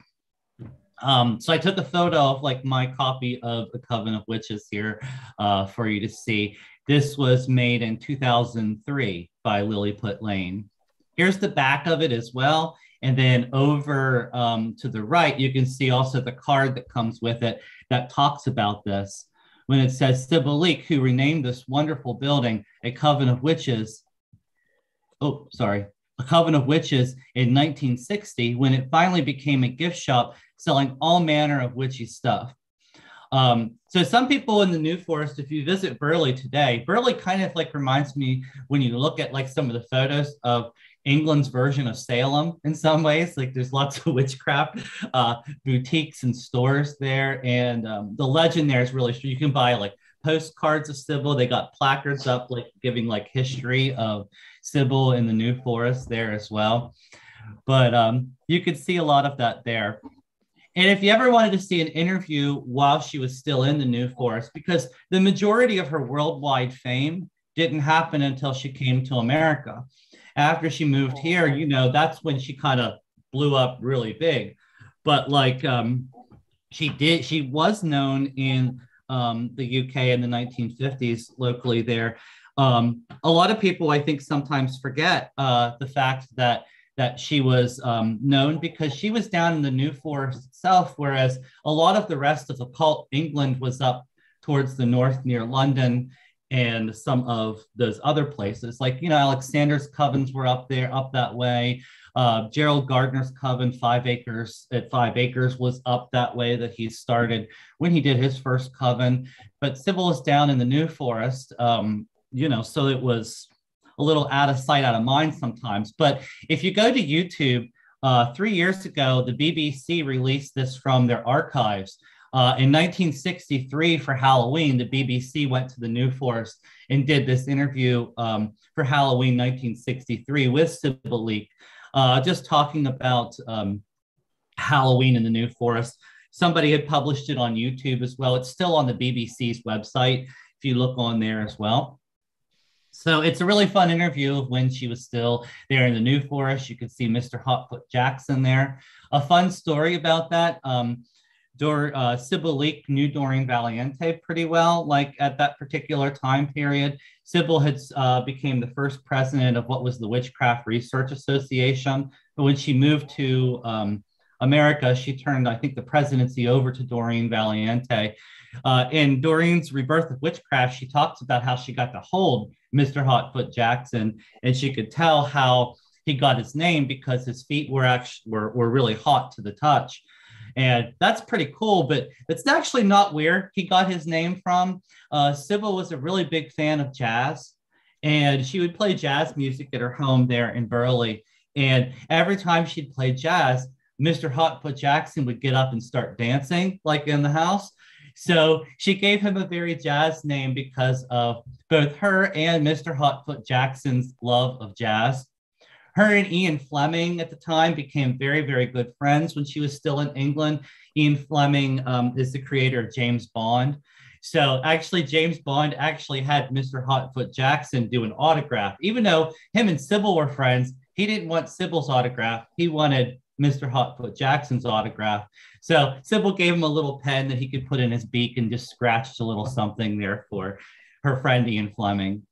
Speaker 6: Um, so I took a photo of like my copy of the Coven of Witches here uh, for you to see. This was made in 2003 by Lilliput Lane. Here's the back of it as well. And then over um, to the right, you can see also the card that comes with it that talks about this. When it says Sybil Leek, who renamed this wonderful building a Coven of Witches. Oh, sorry, a Coven of Witches in 1960 when it finally became a gift shop selling all manner of witchy stuff. Um, so some people in the New Forest, if you visit Burley today, Burley kind of like reminds me when you look at like some of the photos of England's version of Salem in some ways. Like there's lots of witchcraft uh, boutiques and stores there, and um, the legend there is really true. You can buy like postcards of Sybil. They got placards up like giving like history of Sybil in the New Forest there as well. But um, you could see a lot of that there. And if you ever wanted to see an interview while she was still in the New Forest, because the majority of her worldwide fame didn't happen until she came to America. After she moved here, you know, that's when she kind of blew up really big. But like um, she did, she was known in um, the UK in the 1950s locally there. Um, a lot of people, I think, sometimes forget uh, the fact that that she was um, known because she was down in the New Forest itself, whereas a lot of the rest of the cult, England was up towards the north near London and some of those other places. Like, you know, Alexander's covens were up there, up that way. Uh, Gerald Gardner's coven, Five Acres at Five Acres, was up that way that he started when he did his first coven. But Sybil was down in the New Forest, um, you know, so it was a little out of sight, out of mind sometimes. But if you go to YouTube, uh, three years ago, the BBC released this from their archives. Uh, in 1963, for Halloween, the BBC went to the New Forest and did this interview um, for Halloween 1963 with Sybil Leek, uh, just talking about um, Halloween in the New Forest. Somebody had published it on YouTube as well. It's still on the BBC's website if you look on there as well. So it's a really fun interview of when she was still there in the New Forest. You could see Mr. Hotfoot Jackson there. A fun story about that. Um, Dor, uh, Sybil Leek knew Doreen Valiente pretty well. Like at that particular time period, Sybil had uh, became the first president of what was the Witchcraft Research Association. But when she moved to um, America, she turned, I think, the presidency over to Doreen Valiente. Uh, in Doreen's Rebirth of Witchcraft, she talks about how she got to hold Mr. Hotfoot Jackson, and she could tell how he got his name because his feet were actually were, were really hot to the touch. And that's pretty cool, but it's actually not where he got his name from. Uh, Sybil was a really big fan of jazz, and she would play jazz music at her home there in Burley. And every time she'd play jazz, Mr. Hotfoot Jackson would get up and start dancing, like in the house. So she gave him a very jazz name because of both her and Mr. Hotfoot Jackson's love of jazz. Her and Ian Fleming at the time became very, very good friends when she was still in England. Ian Fleming um, is the creator of James Bond. So actually, James Bond actually had Mr. Hotfoot Jackson do an autograph. Even though him and Sybil were friends, he didn't want Sybil's autograph. He wanted Mr. Hotfoot Jackson's autograph. So Sybil gave him a little pen that he could put in his beak and just scratched a little something there for her friend Ian Fleming.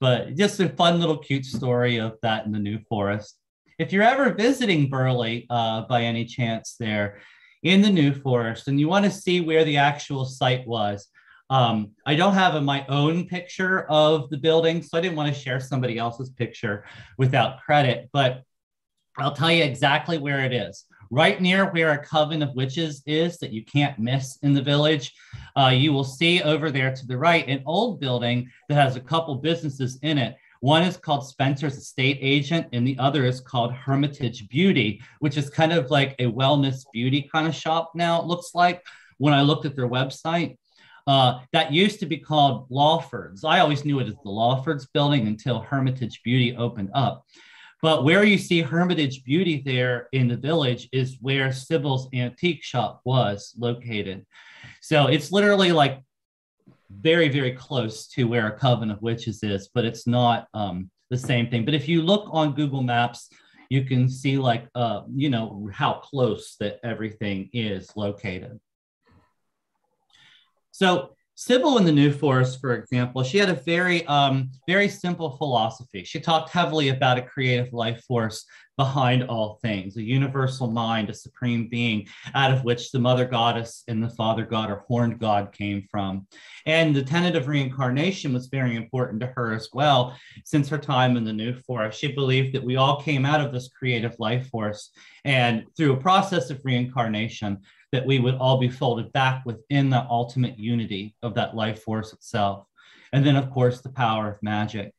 Speaker 6: but just a fun little cute story of that in the New Forest. If you're ever visiting Burley uh, by any chance there in the New Forest and you want to see where the actual site was, um, I don't have a, my own picture of the building, so I didn't want to share somebody else's picture without credit, but I'll tell you exactly where it is. Right near where a coven of witches is that you can't miss in the village, uh, you will see over there to the right an old building that has a couple businesses in it. One is called Spencer's Estate Agent, and the other is called Hermitage Beauty, which is kind of like a wellness beauty kind of shop now, it looks like when I looked at their website. Uh, that used to be called Lawford's. I always knew it as the Lawford's building until Hermitage Beauty opened up. But where you see Hermitage Beauty there in the village is where Sybil's antique shop was located. So it's literally like very, very close to where a Coven of Witches is, but it's not um, the same thing. But if you look on Google Maps, you can see like, uh, you know, how close that everything is located. So Sybil in the New Forest, for example, she had a very, um, very simple philosophy. She talked heavily about a creative life force behind all things, a universal mind, a supreme being, out of which the mother goddess and the father god or horned god came from. And the tenet of reincarnation was very important to her as well, since her time in the New Forest. She believed that we all came out of this creative life force, and through a process of reincarnation, that we would all be folded back within the ultimate unity of that life force itself. And then, of course, the power of magic.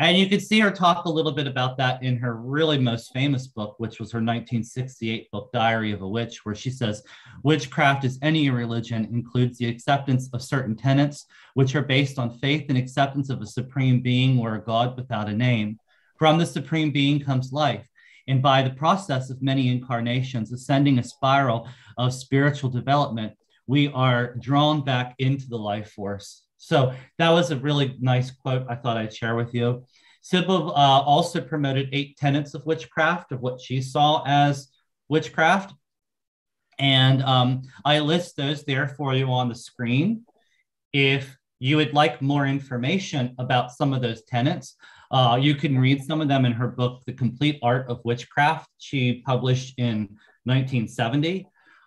Speaker 6: And you can see her talk a little bit about that in her really most famous book, which was her 1968 book, Diary of a Witch, where she says, Witchcraft, is any religion, includes the acceptance of certain tenets, which are based on faith and acceptance of a supreme being or a God without a name. From the supreme being comes life. And by the process of many incarnations, ascending a spiral of spiritual development, we are drawn back into the life force so that was a really nice quote I thought I'd share with you. Sybil uh, also promoted eight tenets of witchcraft, of what she saw as witchcraft. And um, I list those there for you on the screen. If you would like more information about some of those tenets, uh, you can read some of them in her book, The Complete Art of Witchcraft. She published in 1970.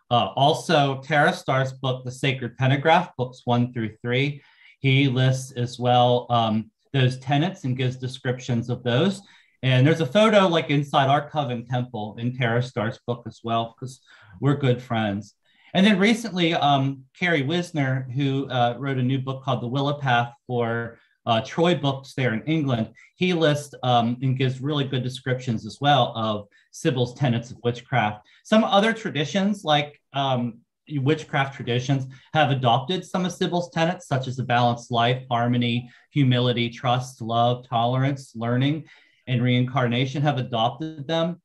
Speaker 6: Uh, also, Tarostar's book, The Sacred Pentagraph, books one through three. He lists as well um, those tenets and gives descriptions of those. And there's a photo like inside our Coven Temple in Tarostar's book as well, because we're good friends. And then recently, um, Carrie Wisner, who uh, wrote a new book called The Willow Path for uh, Troy Books there in England, he lists um, and gives really good descriptions as well of Sybil's tenets of witchcraft. Some other traditions, like um, witchcraft traditions have adopted some of Sybil's tenets, such as a balanced life, harmony, humility, trust, love, tolerance, learning, and reincarnation have adopted them.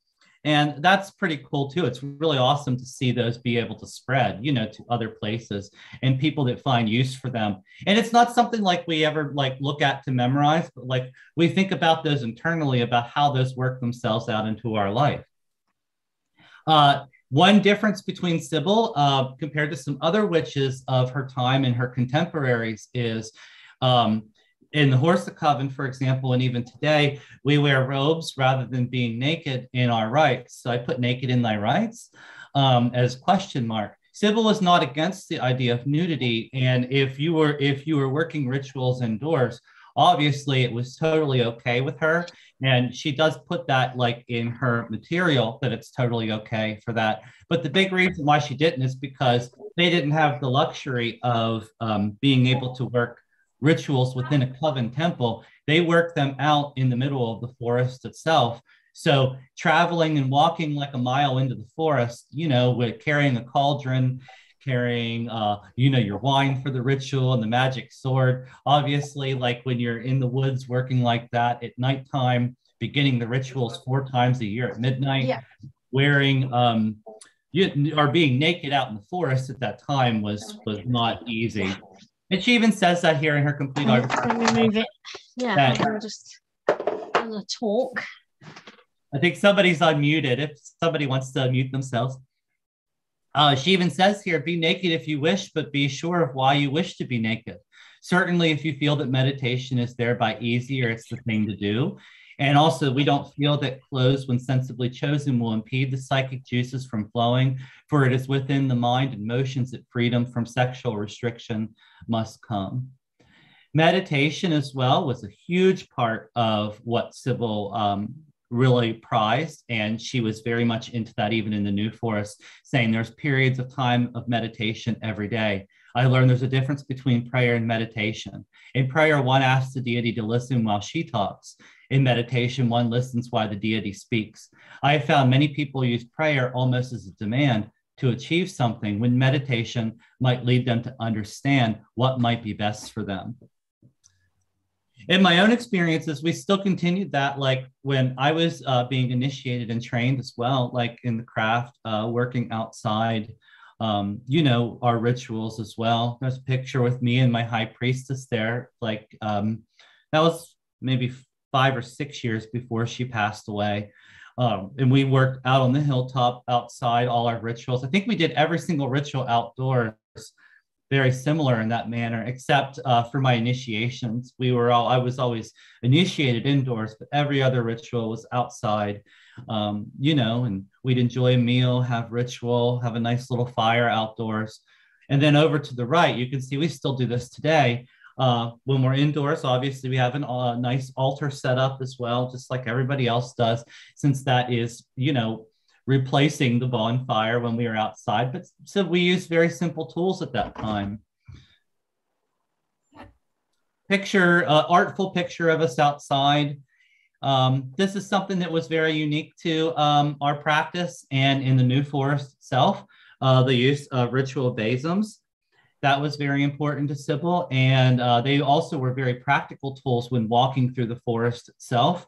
Speaker 6: And that's pretty cool too. It's really awesome to see those be able to spread, you know, to other places and people that find use for them. And it's not something like we ever like look at to memorize, but like we think about those internally about how those work themselves out into our life. Uh, one difference between Sybil uh, compared to some other witches of her time and her contemporaries is um, in the Horsa Coven, for example, and even today, we wear robes rather than being naked in our rites. So I put naked in thy rites um, as question mark. Sybil was not against the idea of nudity, and if you were if you were working rituals indoors, obviously it was totally okay with her and she does put that like in her material that it's totally okay for that but the big reason why she didn't is because they didn't have the luxury of um, being able to work rituals within a coven temple they work them out in the middle of the forest itself. So traveling and walking like a mile into the forest you know with carrying a cauldron carrying uh, you know your wine for the ritual and the magic sword. Obviously like when you're in the woods working like that at nighttime beginning the rituals four times a year at midnight yeah. wearing um you are being naked out in the forest at that time was was not easy and she even says that here in her complete article
Speaker 4: let me move it yeah i'm just gonna talk
Speaker 6: i think somebody's unmuted if somebody wants to unmute themselves Uh, she even says here, be naked if you wish, but be sure of why you wish to be naked. Certainly, if you feel that meditation is thereby easier, it's the thing to do. And also, we don't feel that clothes, when sensibly chosen, will impede the psychic juices from flowing, for it is within the mind and motions that freedom from sexual restriction must come. Meditation, as well, was a huge part of what Sybil um, really prized. And she was very much into that, even in the New Forest, saying there's periods of time of meditation every day. I learned there's a difference between prayer and meditation. In prayer, one asks the deity to listen while she talks. In meditation, one listens while the deity speaks. I have found many people use prayer almost as a demand to achieve something when meditation might lead them to understand what might be best for them. In my own experiences, we still continued that, like when I was uh, being initiated and trained as well, like in the craft, uh, working outside, um, you know, our rituals as well. There's a picture with me and my high priestess there. Like um, that was maybe five or six years before she passed away. Um, and we worked out on the hilltop outside all our rituals. I think we did every single ritual outdoors, very similar in that manner, except uh, for my initiations. We were all, I was always initiated indoors, but every other ritual was outside, um, you know, and we'd enjoy a meal, have ritual, have a nice little fire outdoors. And then over to the right, you can see we still do this today. Uh, when we're indoors, obviously we have a uh, nice altar set up as well, just like everybody else does, since that is, you know, replacing the bonfire when we are outside. But so we use very simple tools at that time. Picture, uh, artful picture of us outside. Um, this is something that was very unique to um, our practice and in the New Forest itself, uh, the use of ritual besoms. That was very important to Sybil. And uh, they also were very practical tools when walking through the forest itself.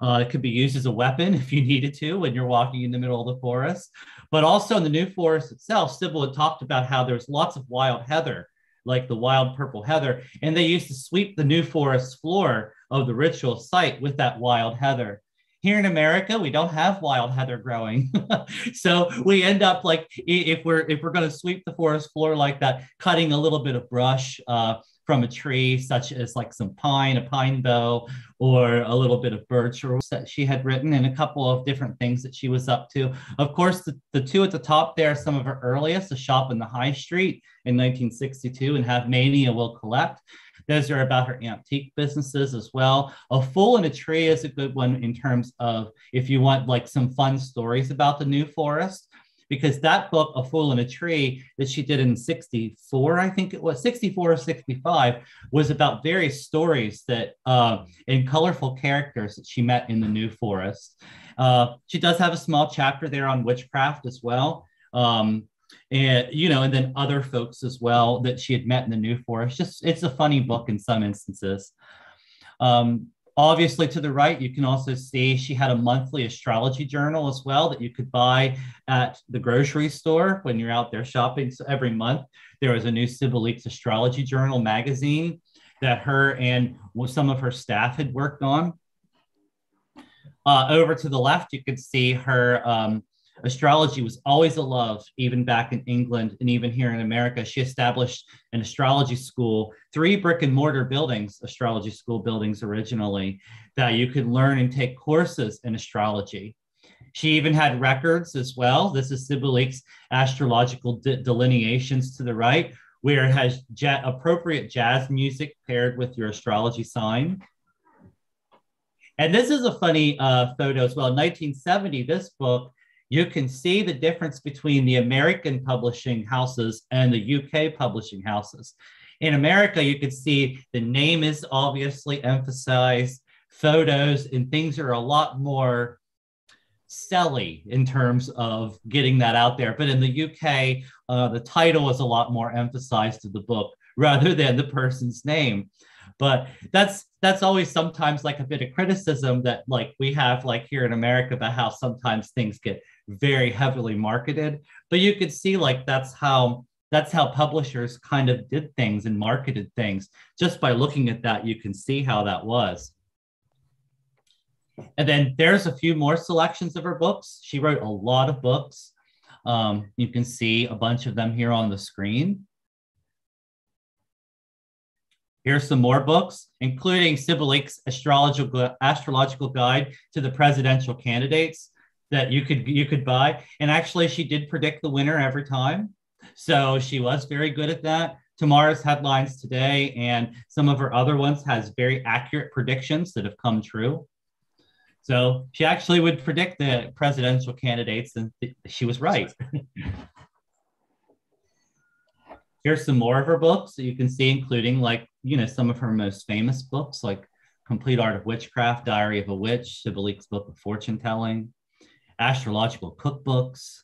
Speaker 6: Uh, it could be used as a weapon if you needed to when you're walking in the middle of the forest. But also in the New Forest itself, Sybil had talked about how there's lots of wild heather, like the wild purple heather, and they used to sweep the New Forest floor of the ritual site with that wild heather. Here in America, we don't have wild heather growing. so we end up like if we're if we're going to sweep the forest floor like that, cutting a little bit of brush uh, from a tree, such as like some pine, a pine bough, or a little bit of birch or that she had written, and a couple of different things that she was up to. Of course, the, the two at the top there are some of her earliest, a shop in the high street in 1962, and Have Mania Will Collect. Those are about her antique businesses as well. A Fool in a Tree is a good one in terms of if you want like some fun stories about the New Forest, because that book, A Fool in a Tree, that she did in 64, I think it was 64 or 65, was about various stories that uh, and colorful characters that she met in the New Forest. Uh, she does have a small chapter there on witchcraft as well. Um, and you know, and then other folks as well that she had met in the New Forest. Just it's a funny book in some instances. Um, obviously, to the right, you can also see she had a monthly astrology journal as well that you could buy at the grocery store when you're out there shopping. So every month there was a new Sybil Leeks astrology journal magazine that her and some of her staff had worked on. Uh, over to the left, you could see her um, astrology was always a love, even back in England and even here in America. She established an astrology school, three brick and mortar buildings, astrology school buildings originally, that you could learn and take courses in astrology. She even had records as well. This is Sybil astrological de- delineations to the right, where it has ja- appropriate jazz music paired with your astrology sign. And this is a funny uh, photo as well. In 1970, this book you can see the difference between the American publishing houses and the UK publishing houses. In America, you can see the name is obviously emphasized, photos and things are a lot more selly in terms of getting that out there. But in the UK, uh, the title is a lot more emphasized to the book rather than the person's name but that's that's always sometimes like a bit of criticism that like we have like here in america about how sometimes things get very heavily marketed. But you could see like that's how that's how publishers kind of did things and marketed things. Just by looking at that you can see how that was. And then there's a few more selections of her books. She wrote a lot of books. Um, you can see a bunch of them here on the screen. Here's some more books, including Sybil Leek's astrological, astrological guide to the presidential candidates that you could you could buy. And actually, she did predict the winner every time. So she was very good at that. Tomorrow's headlines today and some of her other ones has very accurate predictions that have come true. So she actually would predict the presidential candidates, and she was right. Here's some more of her books that you can see, including like, you know, some of her most famous books, like Complete Art of Witchcraft, Diary of a Witch, Sybil Leek's Book of Fortune Telling, astrological cookbooks.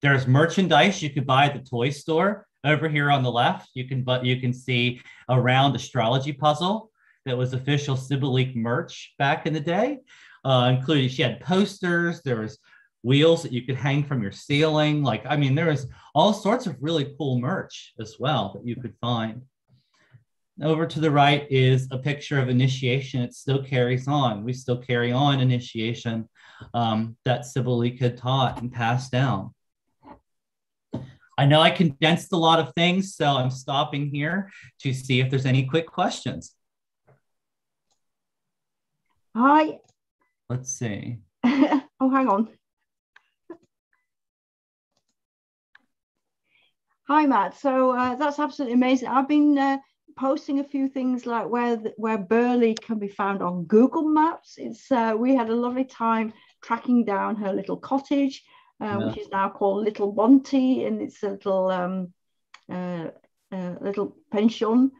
Speaker 6: There's merchandise you could buy at the toy store. Over here on the left, you can but you can see a round astrology puzzle that was official Sybil Leek merch back in the day, uh, including she had posters. There was wheels that you could hang from your ceiling. Like, I mean, there was all sorts of really cool merch as well that you could find. Over to the right is a picture of initiation. It still carries on. We still carry on initiation um, that Sybil Leek had taught and passed down. I know I condensed a lot of things, so I'm stopping here to see if there's any quick questions.
Speaker 2: Hi.
Speaker 6: Let's see.
Speaker 2: oh, hang on. Hi, Matt. So uh, that's absolutely amazing. I've been uh, posting a few things like where the, where Burley can be found on Google Maps. It's uh, we had a lovely time tracking down her little cottage, uh, yeah. which is now called Little Monty, and it's a little um, uh, uh, little pension,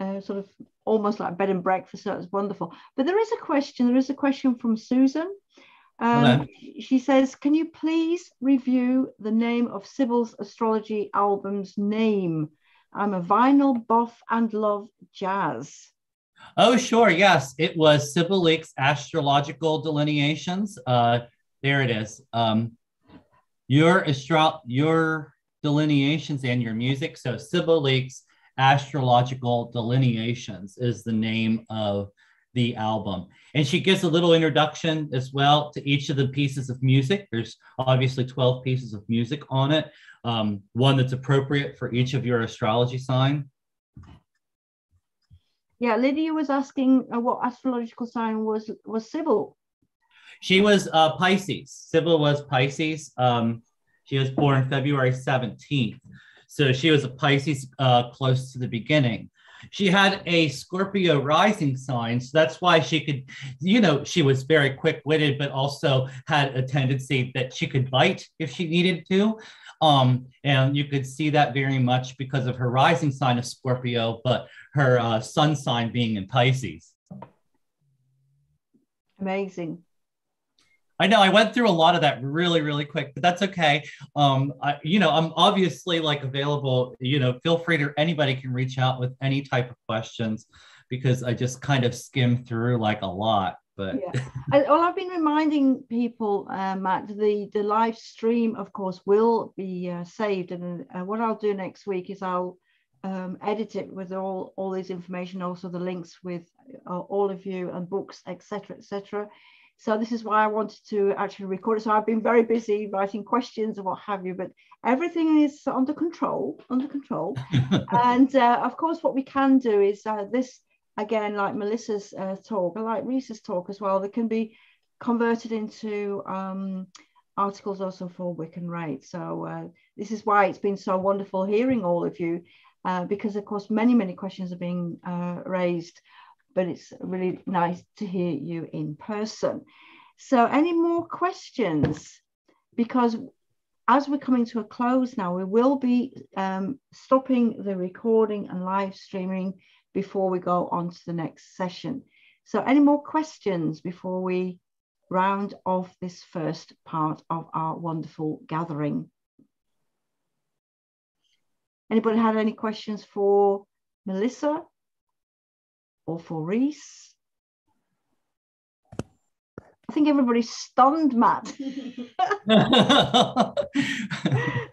Speaker 2: sort of almost like bed and breakfast. So it's wonderful. But there is a question. There is a question from Susan. Um, she says, "Can you please review the name of Sybil's astrology album's name?" I'm a vinyl buff and love jazz.
Speaker 6: Oh, sure. Yes, it was Sybil Leek's astrological delineations. Uh, there it is. Um, your astro- your delineations and your music. So Sybil Leek's astrological delineations is the name of the album. And she gives a little introduction as well to each of the pieces of music. There's obviously 12 pieces of music on it um, one that's appropriate for each of your astrology sign?
Speaker 2: Yeah, Lydia was asking uh, what astrological sign was was Sybil.
Speaker 6: She was uh, Pisces. Sybil was Pisces. Um, she was born February 17th. So she was a Pisces uh, close to the beginning. She had a Scorpio rising sign. So that's why she could, you know, she was very quick witted, but also had a tendency that she could bite if she needed to. Um, and you could see that very much because of her rising sign of Scorpio, but her uh, sun sign being in Pisces.
Speaker 2: Amazing.
Speaker 6: I know I went through a lot of that really, really quick, but that's okay. Um, I, you know, I'm obviously like available. You know, feel free to anybody can reach out with any type of questions because I just kind of skim through like a lot. But
Speaker 2: yeah. well, I've been reminding people, uh, Matt, the the live stream, of course, will be uh, saved, and uh, what I'll do next week is I'll um, edit it with all all this information, also the links with uh, all of you and books, etc., etc. So this is why I wanted to actually record it. So I've been very busy writing questions and what have you, but everything is under control, under control. and uh, of course, what we can do is uh, this again, like Melissa's uh, talk, like Rhys's talk as well, that can be converted into um, articles also for Wiccan Rede. So uh, this is why it's been so wonderful hearing all of you, uh, because of course many, many questions are being uh, raised, but it's really nice to hear you in person. So any more questions? Because as we're coming to a close now, we will be um, stopping the recording and live streaming before we go on to the next session. So any more questions before we round off this first part of our wonderful gathering? Anybody had any questions for Melissa or for Rhys? I think everybody's stunned, Matt.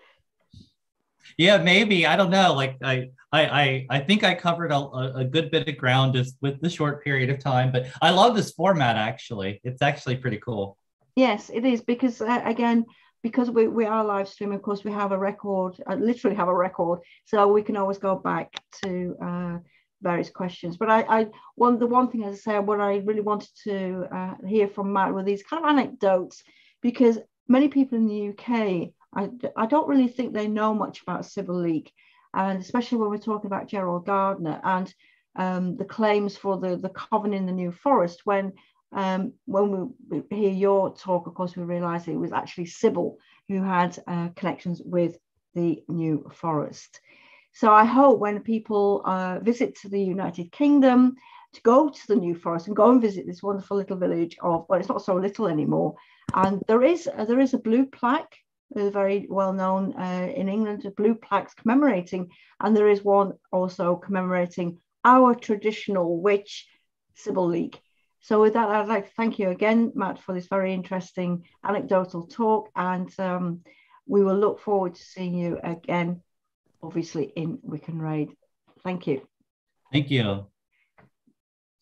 Speaker 6: yeah, maybe. I don't know. Like I, I, I, I think I covered a, a good bit of ground just with the short period of time. But I love this format. Actually, it's actually pretty cool.
Speaker 2: Yes, it is because uh, again, because we, we are live streaming, of course, we have a record, uh, literally have a record, so we can always go back to uh, various questions. But I, I one the one thing, as I say, what I really wanted to uh, hear from Matt were these kind of anecdotes, because many people in the UK, I, I don't really think they know much about Sybil Leek, and especially when we're talking about Gerald Gardner and um, the claims for the, the coven in the New Forest, when um, when we hear your talk, of course, we realise it was actually Sybil who had uh, connections with the New Forest. So I hope when people uh, visit to the United Kingdom to go to the New Forest and go and visit this wonderful little village of, well, it's not so little anymore. And there is uh, there is a blue plaque, very well known uh, in England, a blue plaques commemorating, and there is one also commemorating our traditional witch, Sybil Leek. So with that, I'd like to thank you again, Matt, for this very interesting anecdotal talk. And um, we will look forward to seeing you again, obviously in Wiccan Rede. Thank you.
Speaker 6: Thank you.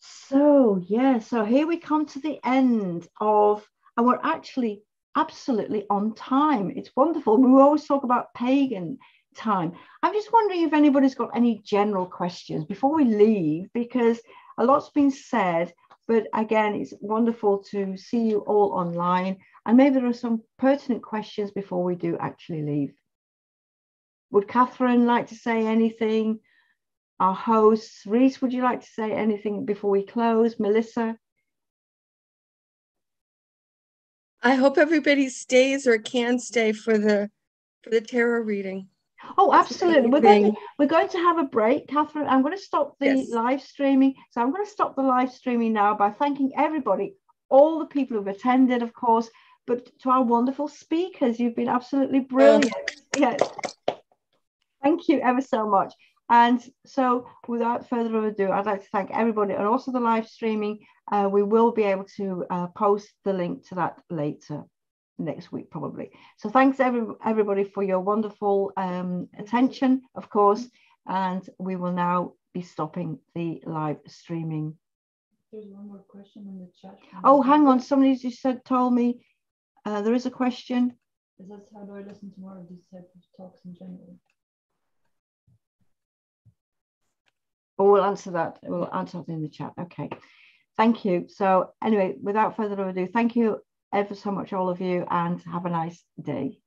Speaker 2: So yeah, so here we come to the end of, and we're actually absolutely on time. It's wonderful. We always talk about pagan time. I'm just wondering if anybody's got any general questions before we leave, because a lot's been said. But again, it's wonderful to see you all online. And maybe there are some pertinent questions before we do actually leave. Would Catherine like to say anything? Our hosts, Rhys, would you like to say anything before we close? Melissa?
Speaker 5: I hope everybody stays or can stay for the for the tarot reading.
Speaker 2: Oh, absolutely. We're going, to, we're going to have a break, Catherine. I'm going to stop the yes. live streaming. So I'm going to stop the live streaming now by thanking everybody, all the people who've attended, of course, but to our wonderful speakers. You've been absolutely oh. brilliant. Yes. Thank you ever so much. And so, without further ado, I'd like to thank everybody and also the live streaming. Uh, we will be able to uh, post the link to that later next week probably. So thanks every, everybody for your wonderful um, attention, of course, and we will now be stopping the live streaming.
Speaker 1: There's one more question in the chat.
Speaker 2: Oh, hang on. Somebody just said, told me uh, there is a question.
Speaker 1: Is that how do I listen to more of these type of talks in general?
Speaker 2: Oh, we'll answer that. We'll answer that in the chat. Okay. Thank you. So anyway, without further ado, thank you ever so much, all of you, and have a nice day.